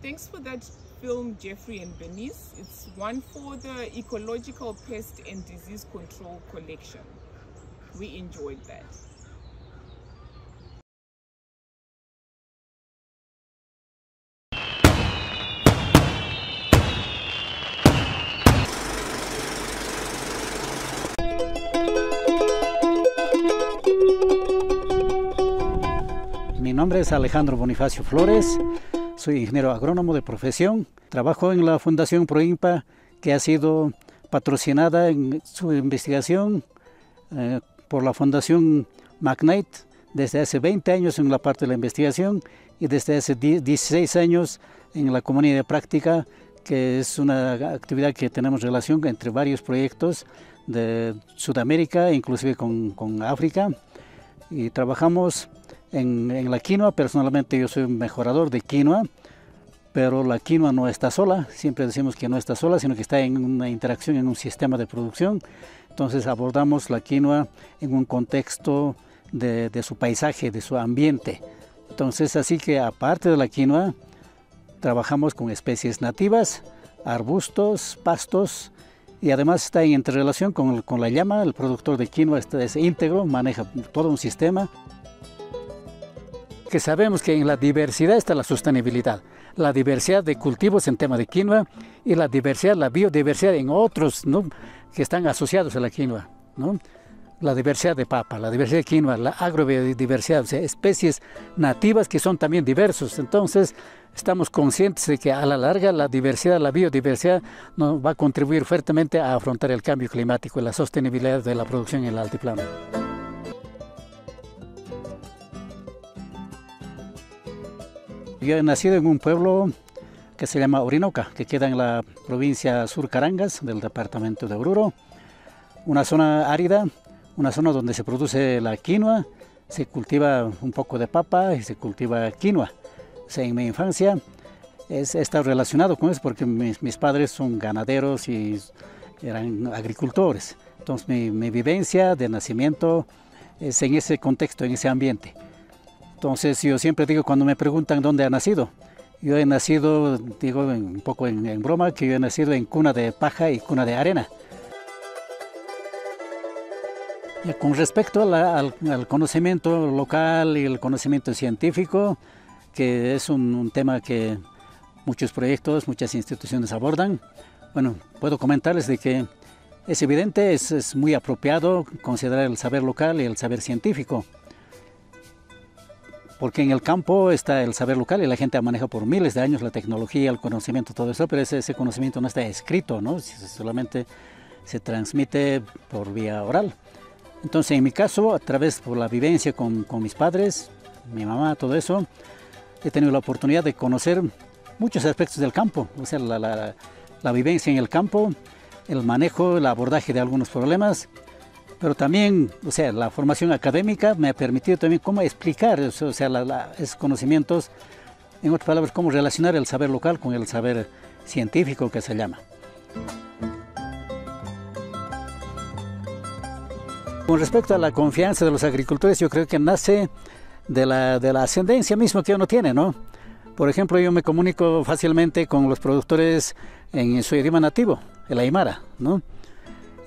Thanks for that film, Jeffrey and Bernice. It's one for the Ecological Pest and Disease Control Collection. We enjoyed that. Nombre es Alejandro Bonifacio Flores, soy ingeniero agrónomo de profesión. Trabajo en la Fundación Proimpa, que ha sido patrocinada en su investigación eh, por la Fundación McKnight desde hace 20 años en la parte de la investigación y desde hace 10 16 años en la comunidad de práctica, que es una actividad que tenemos relación entre varios proyectos de Sudamérica, inclusive con, con África y trabajamos en, en la quinoa. Personalmente yo soy un mejorador de quinoa, pero la quinoa no está sola. Siempre decimos que no está sola, sino que está en una interacción en un sistema de producción. Entonces abordamos la quinoa en un contexto de, de su paisaje, de su ambiente. Entonces así que aparte de la quinoa, trabajamos con especies nativas, arbustos, pastos, y además está en interrelación con, con la llama, el productor de quinoa este es íntegro, maneja todo un sistema. Que sabemos que en la diversidad está la sostenibilidad, la diversidad de cultivos en tema de quinoa y la diversidad, la biodiversidad en otros que están asociados a la quinoa. ¿no? La diversidad de papa, la diversidad de quinoa, la agrobiodiversidad, o sea, especies nativas que son también diversos. Entonces, estamos conscientes de que a la larga la diversidad, la biodiversidad nos va a contribuir fuertemente a afrontar el cambio climático y la sostenibilidad de la producción en el altiplano. Yo he nacido en un pueblo que se llama Orinoca, que queda en la provincia Sur Carangas del departamento de Oruro, una zona árida, una zona donde se produce la quinoa, se cultiva un poco de papa y se cultiva quinoa. O en mi infancia he estado relacionado con eso porque mis, mis, padres son ganaderos y eran agricultores. Entonces mi, mi vivencia de nacimiento es en ese contexto, en ese ambiente. Entonces yo siempre digo cuando me preguntan dónde ha nacido, yo he nacido, digo un poco en, broma, que yo he nacido en cuna de paja y cuna de arena. Y con respecto al, conocimiento local y el conocimiento científico, que es un, tema que muchos proyectos, muchas instituciones abordan, bueno, puedo comentarles de que es evidente, es muy apropiado considerar el saber local y el saber científico porque en el campo está el saber local y la gente maneja por miles de años la tecnología, el conocimiento, todo eso, pero ese, conocimiento no está escrito, ¿no? solamente se transmite por vía oral. Entonces, en mi caso, a través de la vivencia con, con mis padres, mi mamá, todo eso, he tenido la oportunidad de conocer muchos aspectos del campo, o sea, la, la, la vivencia en el campo, el manejo, el abordaje de algunos problemas, pero también, o sea, la formación académica me ha permitido también cómo explicar, o sea, la, esos conocimientos, en otras palabras, cómo relacionar el saber local con el saber científico que se llama. Con respecto a la confianza de los agricultores, yo creo que nace de la, de la ascendencia misma que uno tiene, ¿no? Por ejemplo, yo me comunico fácilmente con los productores en su idioma nativo, el aymara, ¿no?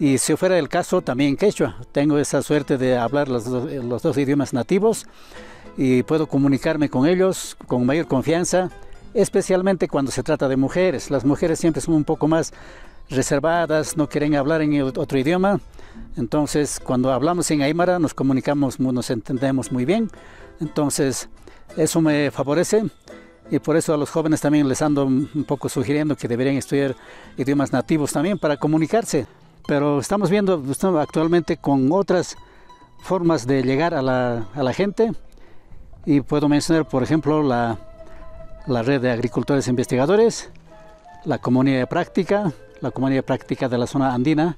Y si fuera el caso también quechua. Tengo esa suerte de hablar los dos, los dos, idiomas nativos y puedo comunicarme con ellos con mayor confianza, especialmente cuando se trata de mujeres. Las mujeres siempre son un poco más reservadas, no quieren hablar en otro idioma. Entonces, cuando hablamos en Aymara nos comunicamos, nos entendemos muy bien. Entonces, eso me favorece y por eso a los jóvenes también les ando un poco sugiriendo que deberían estudiar idiomas nativos también para comunicarse pero estamos viendo actualmente con otras formas de llegar a la, a la gente y puedo mencionar, por ejemplo, la, la red de agricultores investigadores, la comunidad de práctica, la comunidad de práctica de la zona andina.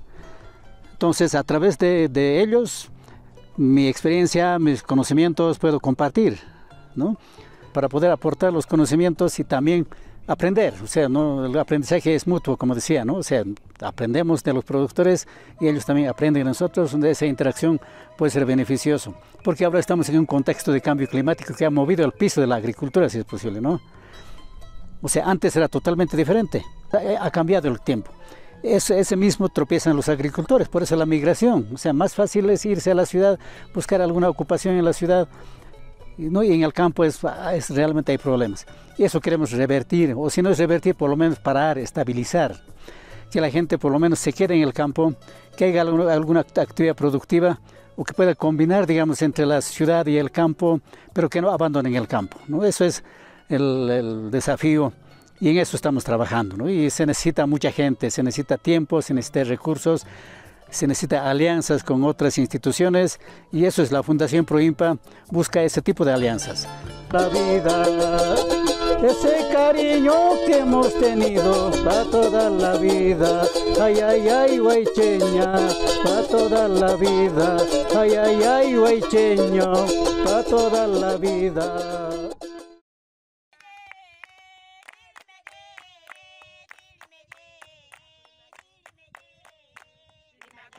Entonces, a través de, de ellos, mi experiencia, mis conocimientos puedo compartir, ¿no? Para poder aportar los conocimientos y también aprender, o sea, ¿no? el aprendizaje es mutuo, como decía, ¿no? o sea, aprendemos de los productores y ellos también aprenden de nosotros, donde esa interacción puede ser beneficioso, porque ahora estamos en un contexto de cambio climático que ha movido el piso de la agricultura, si es posible, ¿no? O sea, antes era totalmente diferente, ha cambiado el tiempo. Ese mismo tropiezan los agricultores, por eso la migración, o sea, más fácil es irse a la ciudad, buscar alguna ocupación en la ciudad, ¿no? y en el campo es, es, realmente hay problemas. Y eso queremos revertir, o si no es revertir, por lo menos parar, estabilizar. Que la gente por lo menos se quede en el campo, que haya alguna, alguna actividad productiva o que pueda combinar, digamos, entre la ciudad y el campo, pero que no abandonen el campo. ¿no? Eso es el, el desafío y en eso estamos trabajando. ¿no? Y se necesita mucha gente, se necesita tiempo, se necesita recursos, se necesita alianzas con otras instituciones y eso es la Fundación Proimpa, busca ese tipo de alianzas. La vida ese cariño que hemos tenido para toda la vida. Ay, ay, ay, guaycheña, para toda la vida. Ay, ay, ay, guaycheño, para toda la vida.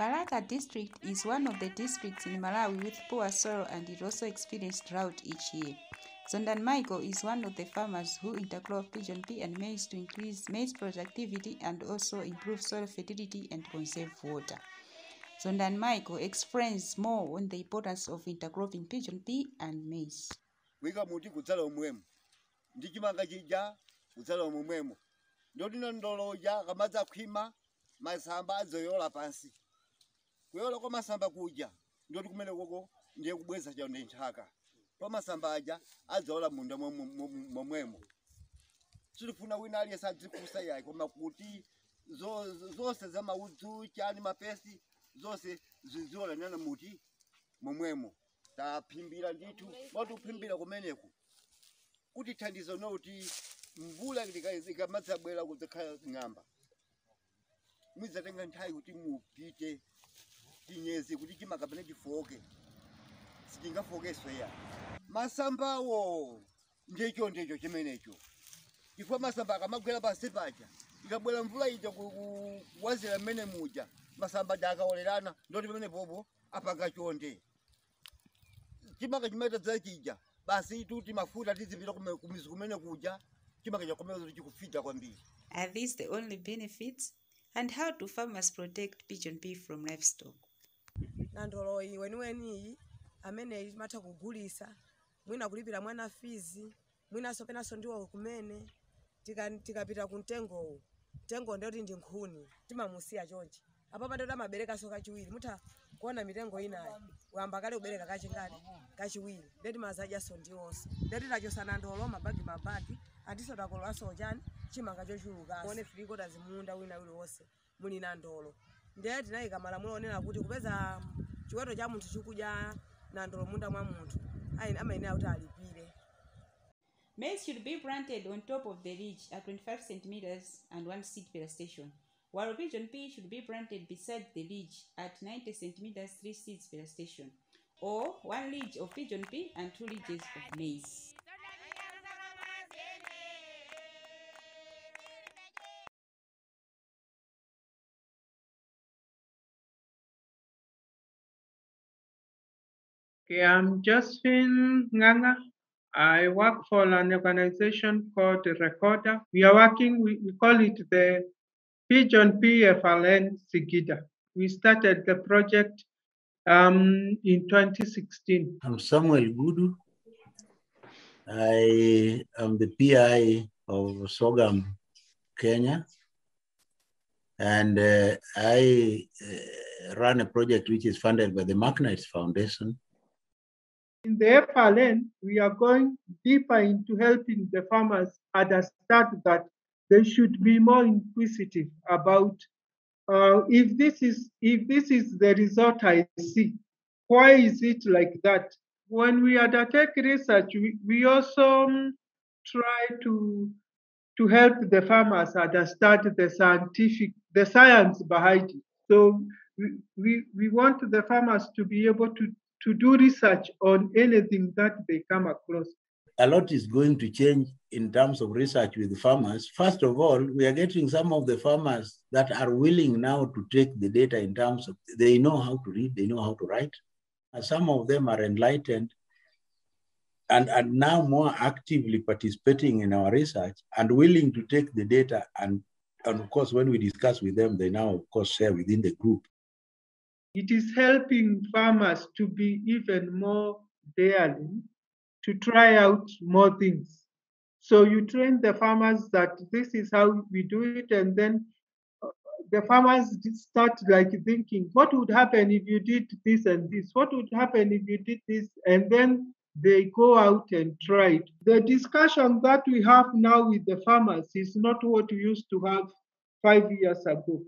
Baraka district is one of the districts in Malawi with poor soil and it also experienced drought each year. Zondan Michael is one of the farmers who intercrop pigeon pea and maize to increase maize productivity and also improve soil fertility and conserve water. Zondan Michael explains more on the importance of intercropping pigeon pea and maize. wika muti kudzala omwemo ndi chimanga chija kudzala omwemo ndotino ndoloja kamadzi akhwima masamba adzoyola pansi kuyola kwa masamba kuja ndoti kumene koko ndiye kubweza chonde nthaka pa masamba aja adzola munda momwe- momwe- momwemo tilifuna wina aliyense adzikusa yayi koma kuti zo- zo- zonse za maudzu chani mapesi zonse zizolanana muti momwemo taphimbira ndithu watuphimbira kumeneku. Kuti thandizo noti mvula ikamadzabwera kudzakhala ng'amba. Mudzatenga nthawi kuti mupite tinyezi kuti chimanga pene chifoke sichingafokeswe ya masambawo. Ndicho ndicho chimenecho chifukwa masamba akamagwera pansi paja ikabwera mvula ija ku- ku- kuwazira mmene muja. Masamba aja akaolerana ndoti pamene popo apanga chonde. Chimaka chimaita za chija. Basi tuti mafuta tizipita kumizi kumene kuja. Chimaka chakomeza chikufita kwambiri. Are these the only benefits? And how do farmers protect pigeon pea from livestock? Na ndoloyi weniweniyi amene timatha kugulisa. Mwina kulipira mwana fizi mwinaso penanso ndiwo kumene. Tika- tikapita ku mtengowo mtengo ndoti ndi nkhuni timamusiya chonchi. Apo pandoti amaberekaso kachiwiri mutha kuona mitengo inayi wamba kale ubereka kachingati kachiwiri. Ndeti mazadyaso ndiwonso ndeti tachosana ndolo mabagi mabagi andiso takololanso chani? Chimanga chochulukaso. One filikota zimunda wina uliwonse muli na ndolo ndiye kuti kupeza chiweto cha munthu na ndolo munda mwa munthu. Amayenera kuti alipire. Maize should be planted on top of the ridge at 25 centimeters and one seed per station, while pigeon pea should be planted beside the ridge at 90 centimeters, three seeds per station, or one ridge of pigeon pea and two ridges of maize. I'm Josephine Nganga. I work for an organization called Recorder. We are working, we, we call it the Pigeon PFLN Sigida. We started the project um, in 2016. I'm Samuel Gudu. I am the PI of Sogam, Kenya. And uh, I uh, run a project which is funded by the Magnite Foundation. In the FLN, we are going deeper into helping the farmers understand that they should be more inquisitive about uh, if this is if this is the result I see, why is it like that? When we undertake research, we, we also um, try to to help the farmers understand the scientific the science behind it. So we, we, we want the farmers to be able to, to do research on anything that they come across. A lot is going to change in terms of research with farmers. First of all, we are getting some of the farmers that are willing now to take the data in terms of they know how to read, they know how to write. And some of them are enlightened and are now more actively participating in our research and willing to take the data and and of course when we discuss with them they now of course share within the group It is helping farmers to be even more daring to try out more things. So you train the farmers that this is how we do it, and then uh, the farmers start like thinking, what would happen if you did this and this? What would happen if you did this? And then they go out and try it. The discussion that we have now with the farmers is not what we used to have five years ago.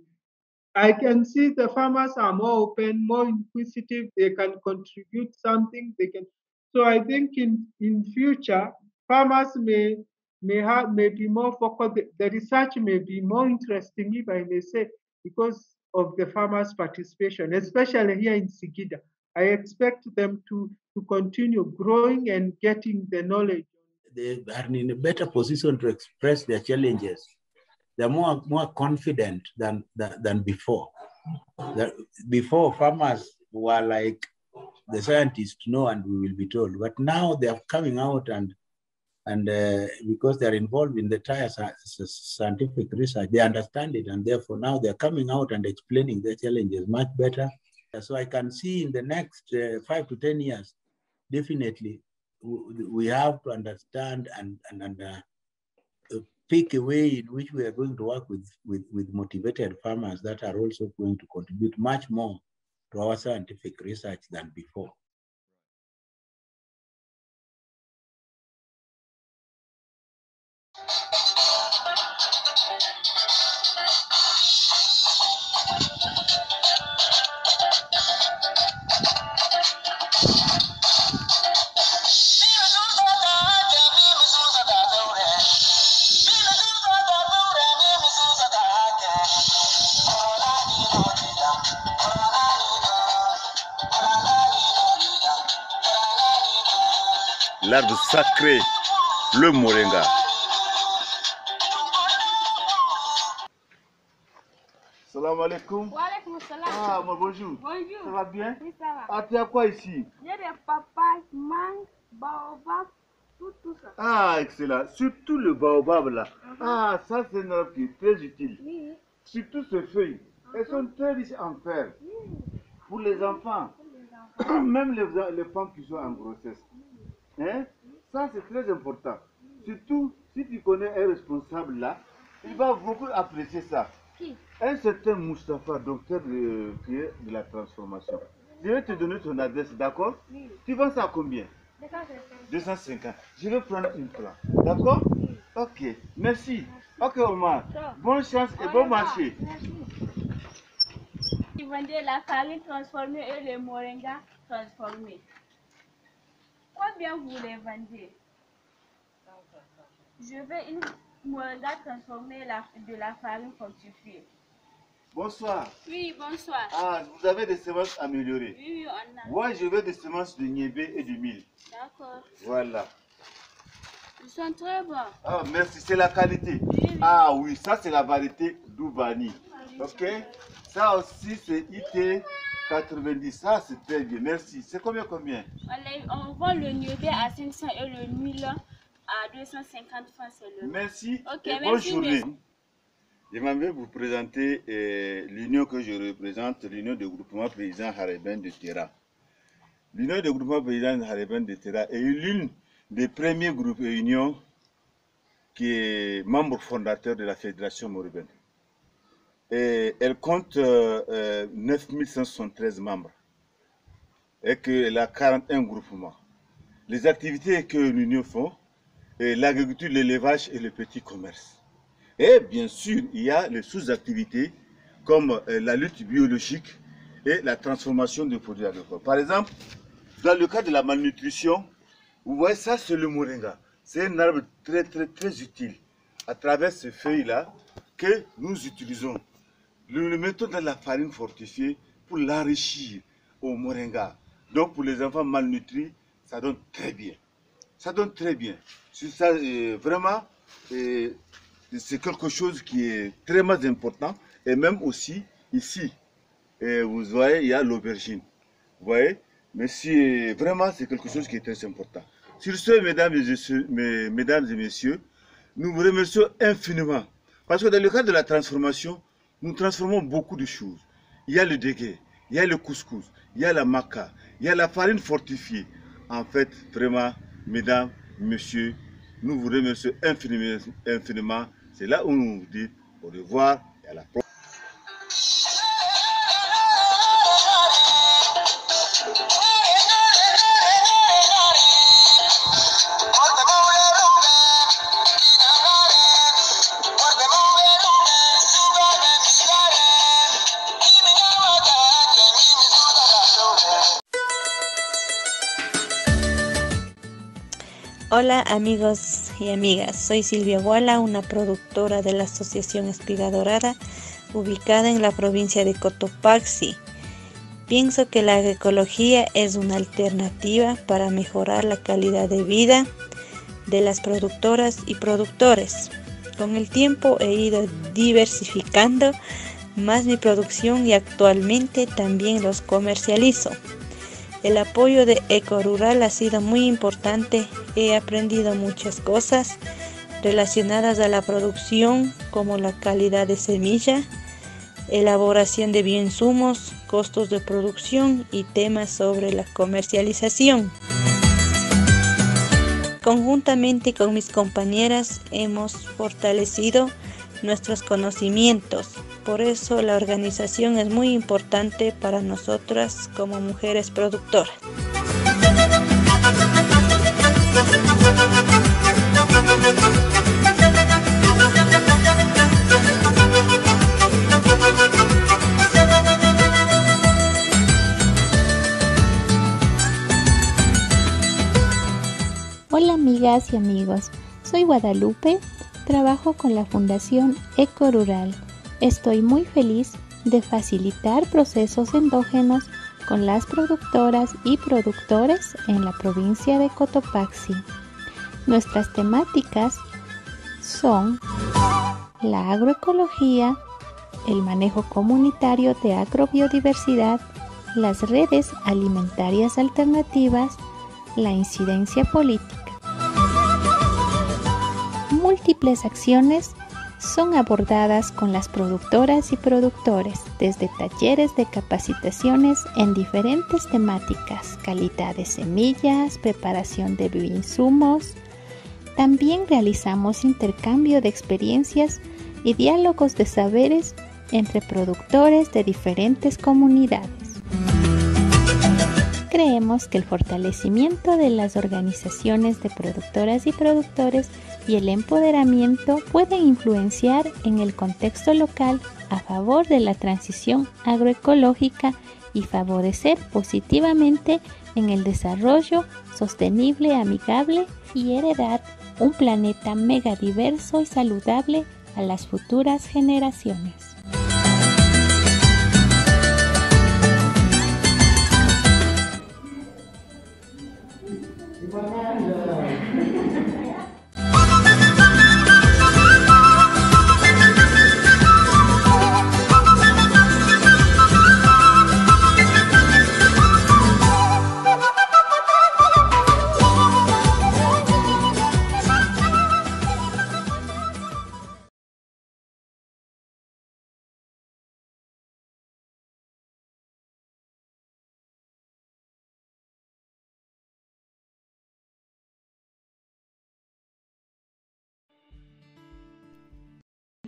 I can see the farmers are more open, more inquisitive. They can contribute something. They can. So I think in in future, farmers may may have may be more focused. The, the research may be more interesting, if I may say, because of the farmers' participation, especially here in Sigida. I expect them to, to continue growing and getting the knowledge. They are in a better position to express their challenges. They're more, more confident than, than, than before. That before, farmers were like, the scientists know and we will be told. But now they are coming out and and uh, because they are involved in the entire scientific research, they understand it, and therefore now they are coming out and explaining their challenges much better. So I can see in the next uh, five to ten years, definitely we have to understand and and, and uh, pick a way in which we are going to work with, with with motivated farmers that are also going to contribute much more to our scientific research than before. L'arbre sacré, le moringa. Salam alaikum. Wa alaikum salam. Ah, moi, bonjour. Bonjour. Ça va bien? Oui, ça va. Ah, tu as quoi ici? J'ai des papayes, mangues, baobab, tout, tout ça. Ah, excellent. Surtout le baobab là. Ah, ça c'est un arbre qui est très utile. Oui. Surtout ces feuilles. Elles sont très riches en fer. Pour les enfants. <coughs> Même les, les femmes qui sont en grossesse. Hein? Ça, c'est très important. Surtout, si tu connais un responsable là, il va beaucoup apprécier ça. Qui? Un certain Mustapha, docteur de, de la transformation. Je vais te donner ton adresse, d'accord? Oui. Tu vends ça à combien? De quand c'est fait 250. Je vais prendre une plan. D'accord? Ok, merci. Ok, Omar. Bonne chance et bon marché. Ils vendaient la farine transformée et le moringa transformé. Combien vous les vendez Je veux une moringa transformée la- de la farine fortifiée. Bonsoir. Oui, bonsoir. Ah, vous avez des semences améliorées. Oui, oui, on a. Moi, je veux des semences de niébé et de mil. D'accord. Voilà. Ils sont très bons. Ah, merci, c'est la qualité. Ah oui, ça c'est la variété Doubani. Ok Ça aussi c'est IT 90. Ça c'est très bien, merci. C'est combien combien? On, vend le niébé à 500 et le mille à 250 francs seulement. Merci Ok, et merci. bonne journée. merci. Je m'en vais vous présenter euh, l'union que je représente, l'union de groupement paysan Hareben de Terra. L'union de groupement paysan Hareben de Terra est l'une des premiers groupes et unions qui est membre fondateur de la fédération mauribaine. Elle compte euh, euh, 9173 membres et qu'elle a 41 groupements. Les activités que l'union font, l'agriculture, l'élevage et le petit commerce. Et bien sûr, il y a les sous-activités comme euh, la lutte biologique et la transformation de produits agricoles. Par exemple, dans le cas de la malnutrition, vous voyez ça, c'est le moringa. C'est un arbre très, très, très utile. À travers ces feuilles-là, que nous utilisons. Nous le mettons dans la farine fortifiée pour l'enrichir au moringa. Donc, pour les enfants malnutris, ça donne très bien. Ça donne très bien. Ça, euh, vraiment, euh, c'est quelque chose qui est très important. Et même aussi, ici, euh, vous voyez, il y a l'aubergine. Vous voyez? Mais si, vraiment, c'est quelque chose qui est très important. Sur ce, mesdames et, messieurs, mes- mesdames et messieurs, nous vous remercions infiniment. Parce que dans le cadre de la transformation, nous transformons beaucoup de choses. Il y a le dégué, il y a le couscous, il y a la maca, il y a la farine fortifiée. En fait, vraiment, mesdames, messieurs, nous vous remercions infiniment. infiniment. C'est là où nous vous disons au revoir et à la prochaine. Hola amigos, y amigas, soy Silvia Guala, una productora de la Asociación Espiga Dorada, ubicada en la provincia de Cotopaxi. Pienso que la agroecología es una alternativa para mejorar la calidad de vida de las productoras y productores. Con el tiempo he ido diversificando más mi producción y actualmente también los comercializo. El apoyo de Eco Rural ha sido muy importante. He aprendido muchas cosas relacionadas a la producción como la calidad de semilla, elaboración de bioinsumos, costos de producción y temas sobre la comercialización. Conjuntamente con mis compañeras hemos fortalecido nuestros conocimientos. Por eso la organización es muy importante para nosotras como mujeres productoras. Hola amigas y amigos, soy Guadalupe, trabajo con la Fundación Eco Rural. Estoy muy feliz de facilitar procesos endógenos con las productoras y productores en la provincia de Cotopaxi. Nuestras temáticas son la agroecología, el manejo comunitario de agrobiodiversidad, las redes alimentarias alternativas, la incidencia política. Múltiples acciones son abordadas con las productoras y productores desde talleres de capacitaciones en diferentes temáticas, calidad de semillas, preparación de bioinsumos. También realizamos intercambio de experiencias y diálogos de saberes entre productores de diferentes comunidades. Creemos que el fortalecimiento de las organizaciones de productoras y productores y el empoderamiento pueden influenciar en el contexto local a favor de la transición agroecológica y favorecer positivamente en el desarrollo sostenible, amigable y heredar un planeta megadiverso y saludable a las futuras generaciones.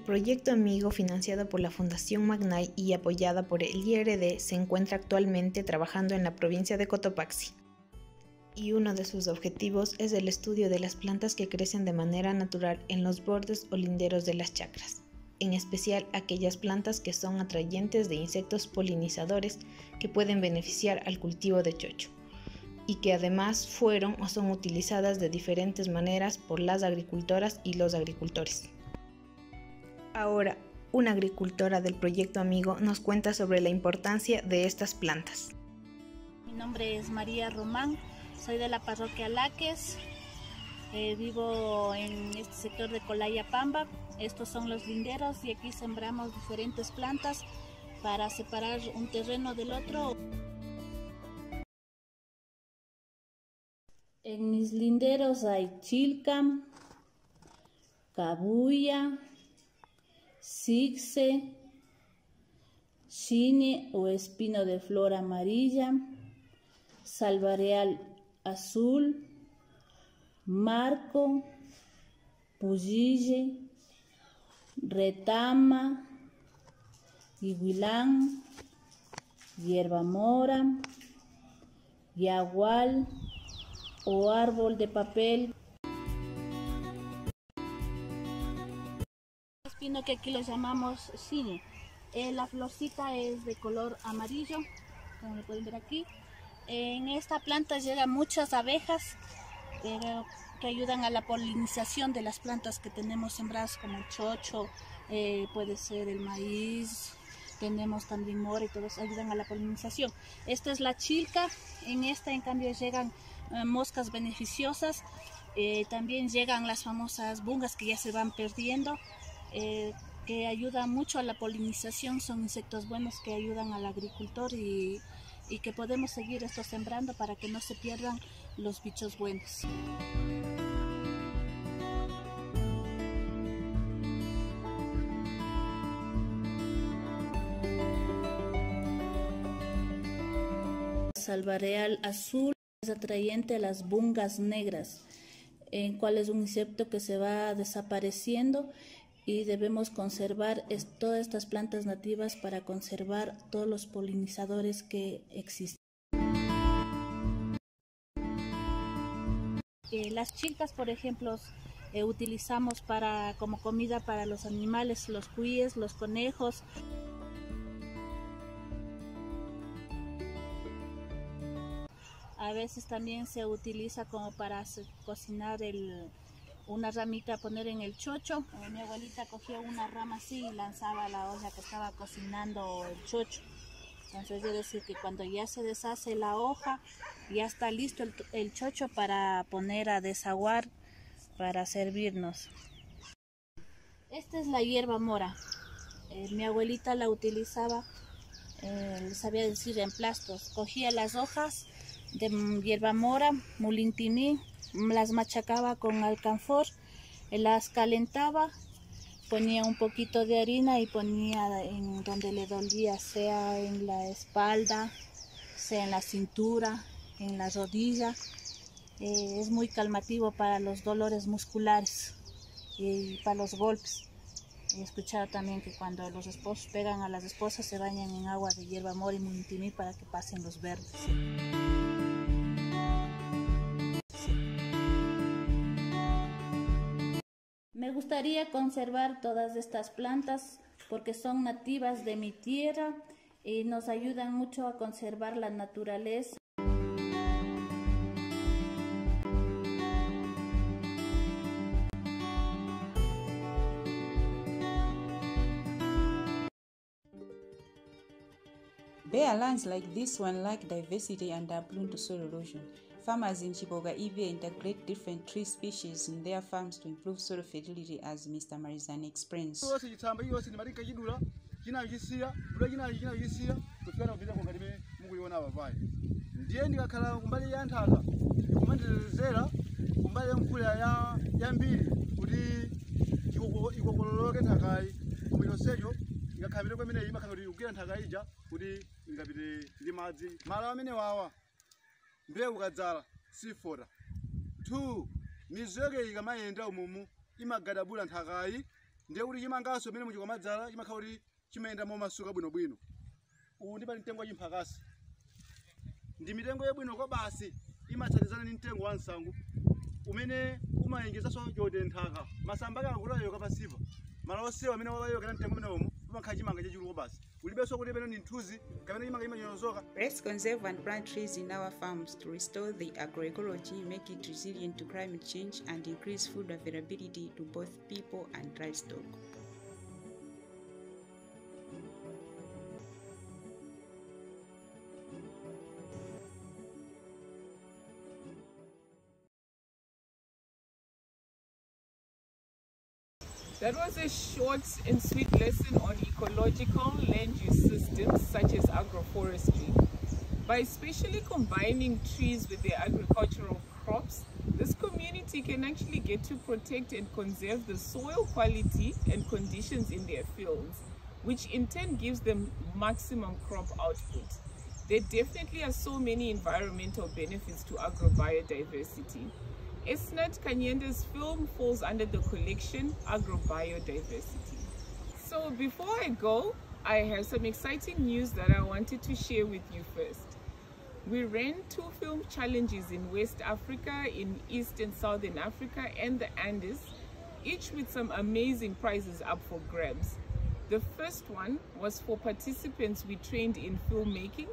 Proyecto Amigo, financiado por la Fundación Magnay y apoyada por el IRD, se encuentra actualmente trabajando en la provincia de Cotopaxi. Y uno de sus objetivos es el estudio de las plantas que crecen de manera natural en los bordes o linderos de las chacras, en especial aquellas plantas que son atrayentes de insectos polinizadores que pueden beneficiar al cultivo de chocho y que además fueron o son utilizadas de diferentes maneras por las agricultoras y los agricultores. Ahora, una agricultora del proyecto Amigo nos cuenta sobre la importancia de estas plantas. Mi nombre es María Román, soy de la parroquia Laques, eh, vivo en este sector de Colaya Pamba. Estos son los linderos y aquí sembramos diferentes plantas para separar un terreno del otro. En mis linderos hay chilcam, cabuya, Sixe, Chine o espino de flor amarilla, salvareal azul, marco, pujille, retama, iguilán, hierba mora, yagual o árbol de papel espino que aquí lo llamamos cine. Eh, la florcita es de color amarillo, como lo pueden ver aquí. En esta planta llegan muchas abejas, pero que ayudan a la polinización de las plantas que tenemos sembradas como el chocho, eh, puede ser el maíz, tenemos también mora y todos ayudan a la polinización. Esta es la chilca, en esta en cambio llegan eh, moscas beneficiosas, eh, también llegan las famosas bungas que ya se van perdiendo, eh, que ayudan mucho a la polinización, son insectos buenos que ayudan al agricultor y, y que podemos seguir esto sembrando para que no se pierdan los bichos buenos. Salvareal azul es atrayente a las bungas negras, en cual es un insecto que se va desapareciendo y debemos conservar todas estas plantas nativas para conservar todos los polinizadores que existen. Eh, las chilcas, por ejemplo, eh, utilizamos para como comida para los animales, los cuíes, los conejos. A veces también se utiliza como para cocinar el, una ramita, poner en el chocho. Eh, Mi abuelita cogía una rama así y lanzaba a la olla que estaba cocinando el chocho. Entonces quiere decir que cuando ya se deshace la hoja, ya está listo el, el chocho para poner a desaguar, para servirnos. Esta es la hierba mora. Eh, mi abuelita la utilizaba, eh, sabía decir en plastos. Cogía las hojas de hierba mora, mulintiní, mm, las machacaba con alcanfor, las calentaba, ponía un poquito de harina y ponía en donde le dolía, sea en la espalda, sea en la cintura, en la rodilla. Eh, es muy calmativo para los dolores musculares y para los golpes. He escuchado también que cuando los esposos pegan a las esposas se bañan en agua de hierba mora y mulintiní para que pasen los verdes. Me gustaría conservar todas estas plantas porque son nativas de mi tierra y nos ayudan mucho a conservar la naturaleza. Bare lands like this one lack diversity and are prone to soil erosion. Farmers in Chiboga EVA integrate different tree species in their farms to improve soil fertility, as Mr. Marizani explains. yose kwa ndiye ndikakhala kumbali ya kumbali ya kuti ikokololoke nthakayi koma yonseyo ikakhala kuti nthaka ija kuti ingapite ndi madzi malo amene wawa mbewu kadzala sifota two mizu yake ikamayenda umumu imagadabula nthakayi ndiye kuti chimangaso imene muchikamadzala chimakhala kuti chimayenda momasuka bwinobwino uwu ndi pali mtengo wa chimphakasi ndi mitengo yabwino kwa basi imatsatizana ndi mtengo wa msangu umene umayengezanso chote nthaka. Masamba ake akakulayo kapasipa malo osewa amene wawayo kana mtengo umene umu chachuluko basi ulibenso kuti pene ni nthuzi kapena chimanga chimanyozoka Let's conserve and plant trees in our farms to restore the agroecology, make it resilient to climate change, and increase food availability to both people and livestock. That was a short and sweet lesson on ecological land use systems such as agroforestry. By specially combining trees with their agricultural crops, this community can actually get to protect and conserve the soil quality and conditions in their fields, which in turn gives them maximum crop output. There definitely are so many environmental benefits to agrobiodiversity. Esnat Kanyende's film falls under the collection Agrobiodiversity. So before I go, I have some exciting news that I wanted to share with you first. We ran two film challenges in West Africa, in East and Southern Africa, and the Andes, each with some amazing prizes up for grabs. The first one was for participants we trained in filmmaking,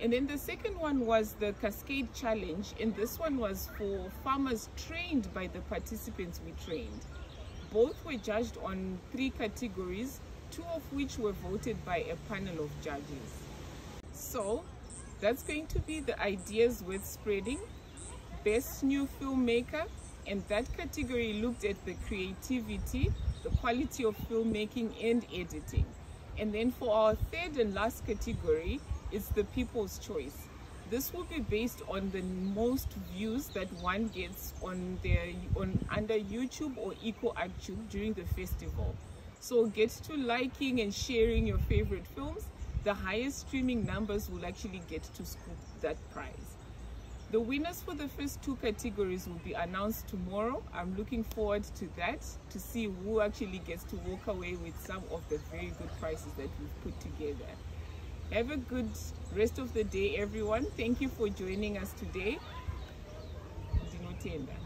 And then the second one was the Cascade Challenge, and this one was for farmers trained by the participants we trained. Both were judged on three categories, two of which were voted by a panel of judges. So that's going to be the ideas worth spreading, best new filmmaker, and that category looked at the creativity, the quality of filmmaking and editing. And then for our third and last category, it's the people's choice. This will be based on the most views that one gets on their on under YouTube or EcoActube during the festival. So get to liking and sharing your favorite films. The highest streaming numbers will actually get to scoop that prize. The winners for the first two categories will be announced tomorrow. I'm looking forward to that to see who actually gets to walk away with some of the very good prizes that we've put together. Have a good rest of the day, everyone. Thank you for joining us today. Dinotenda.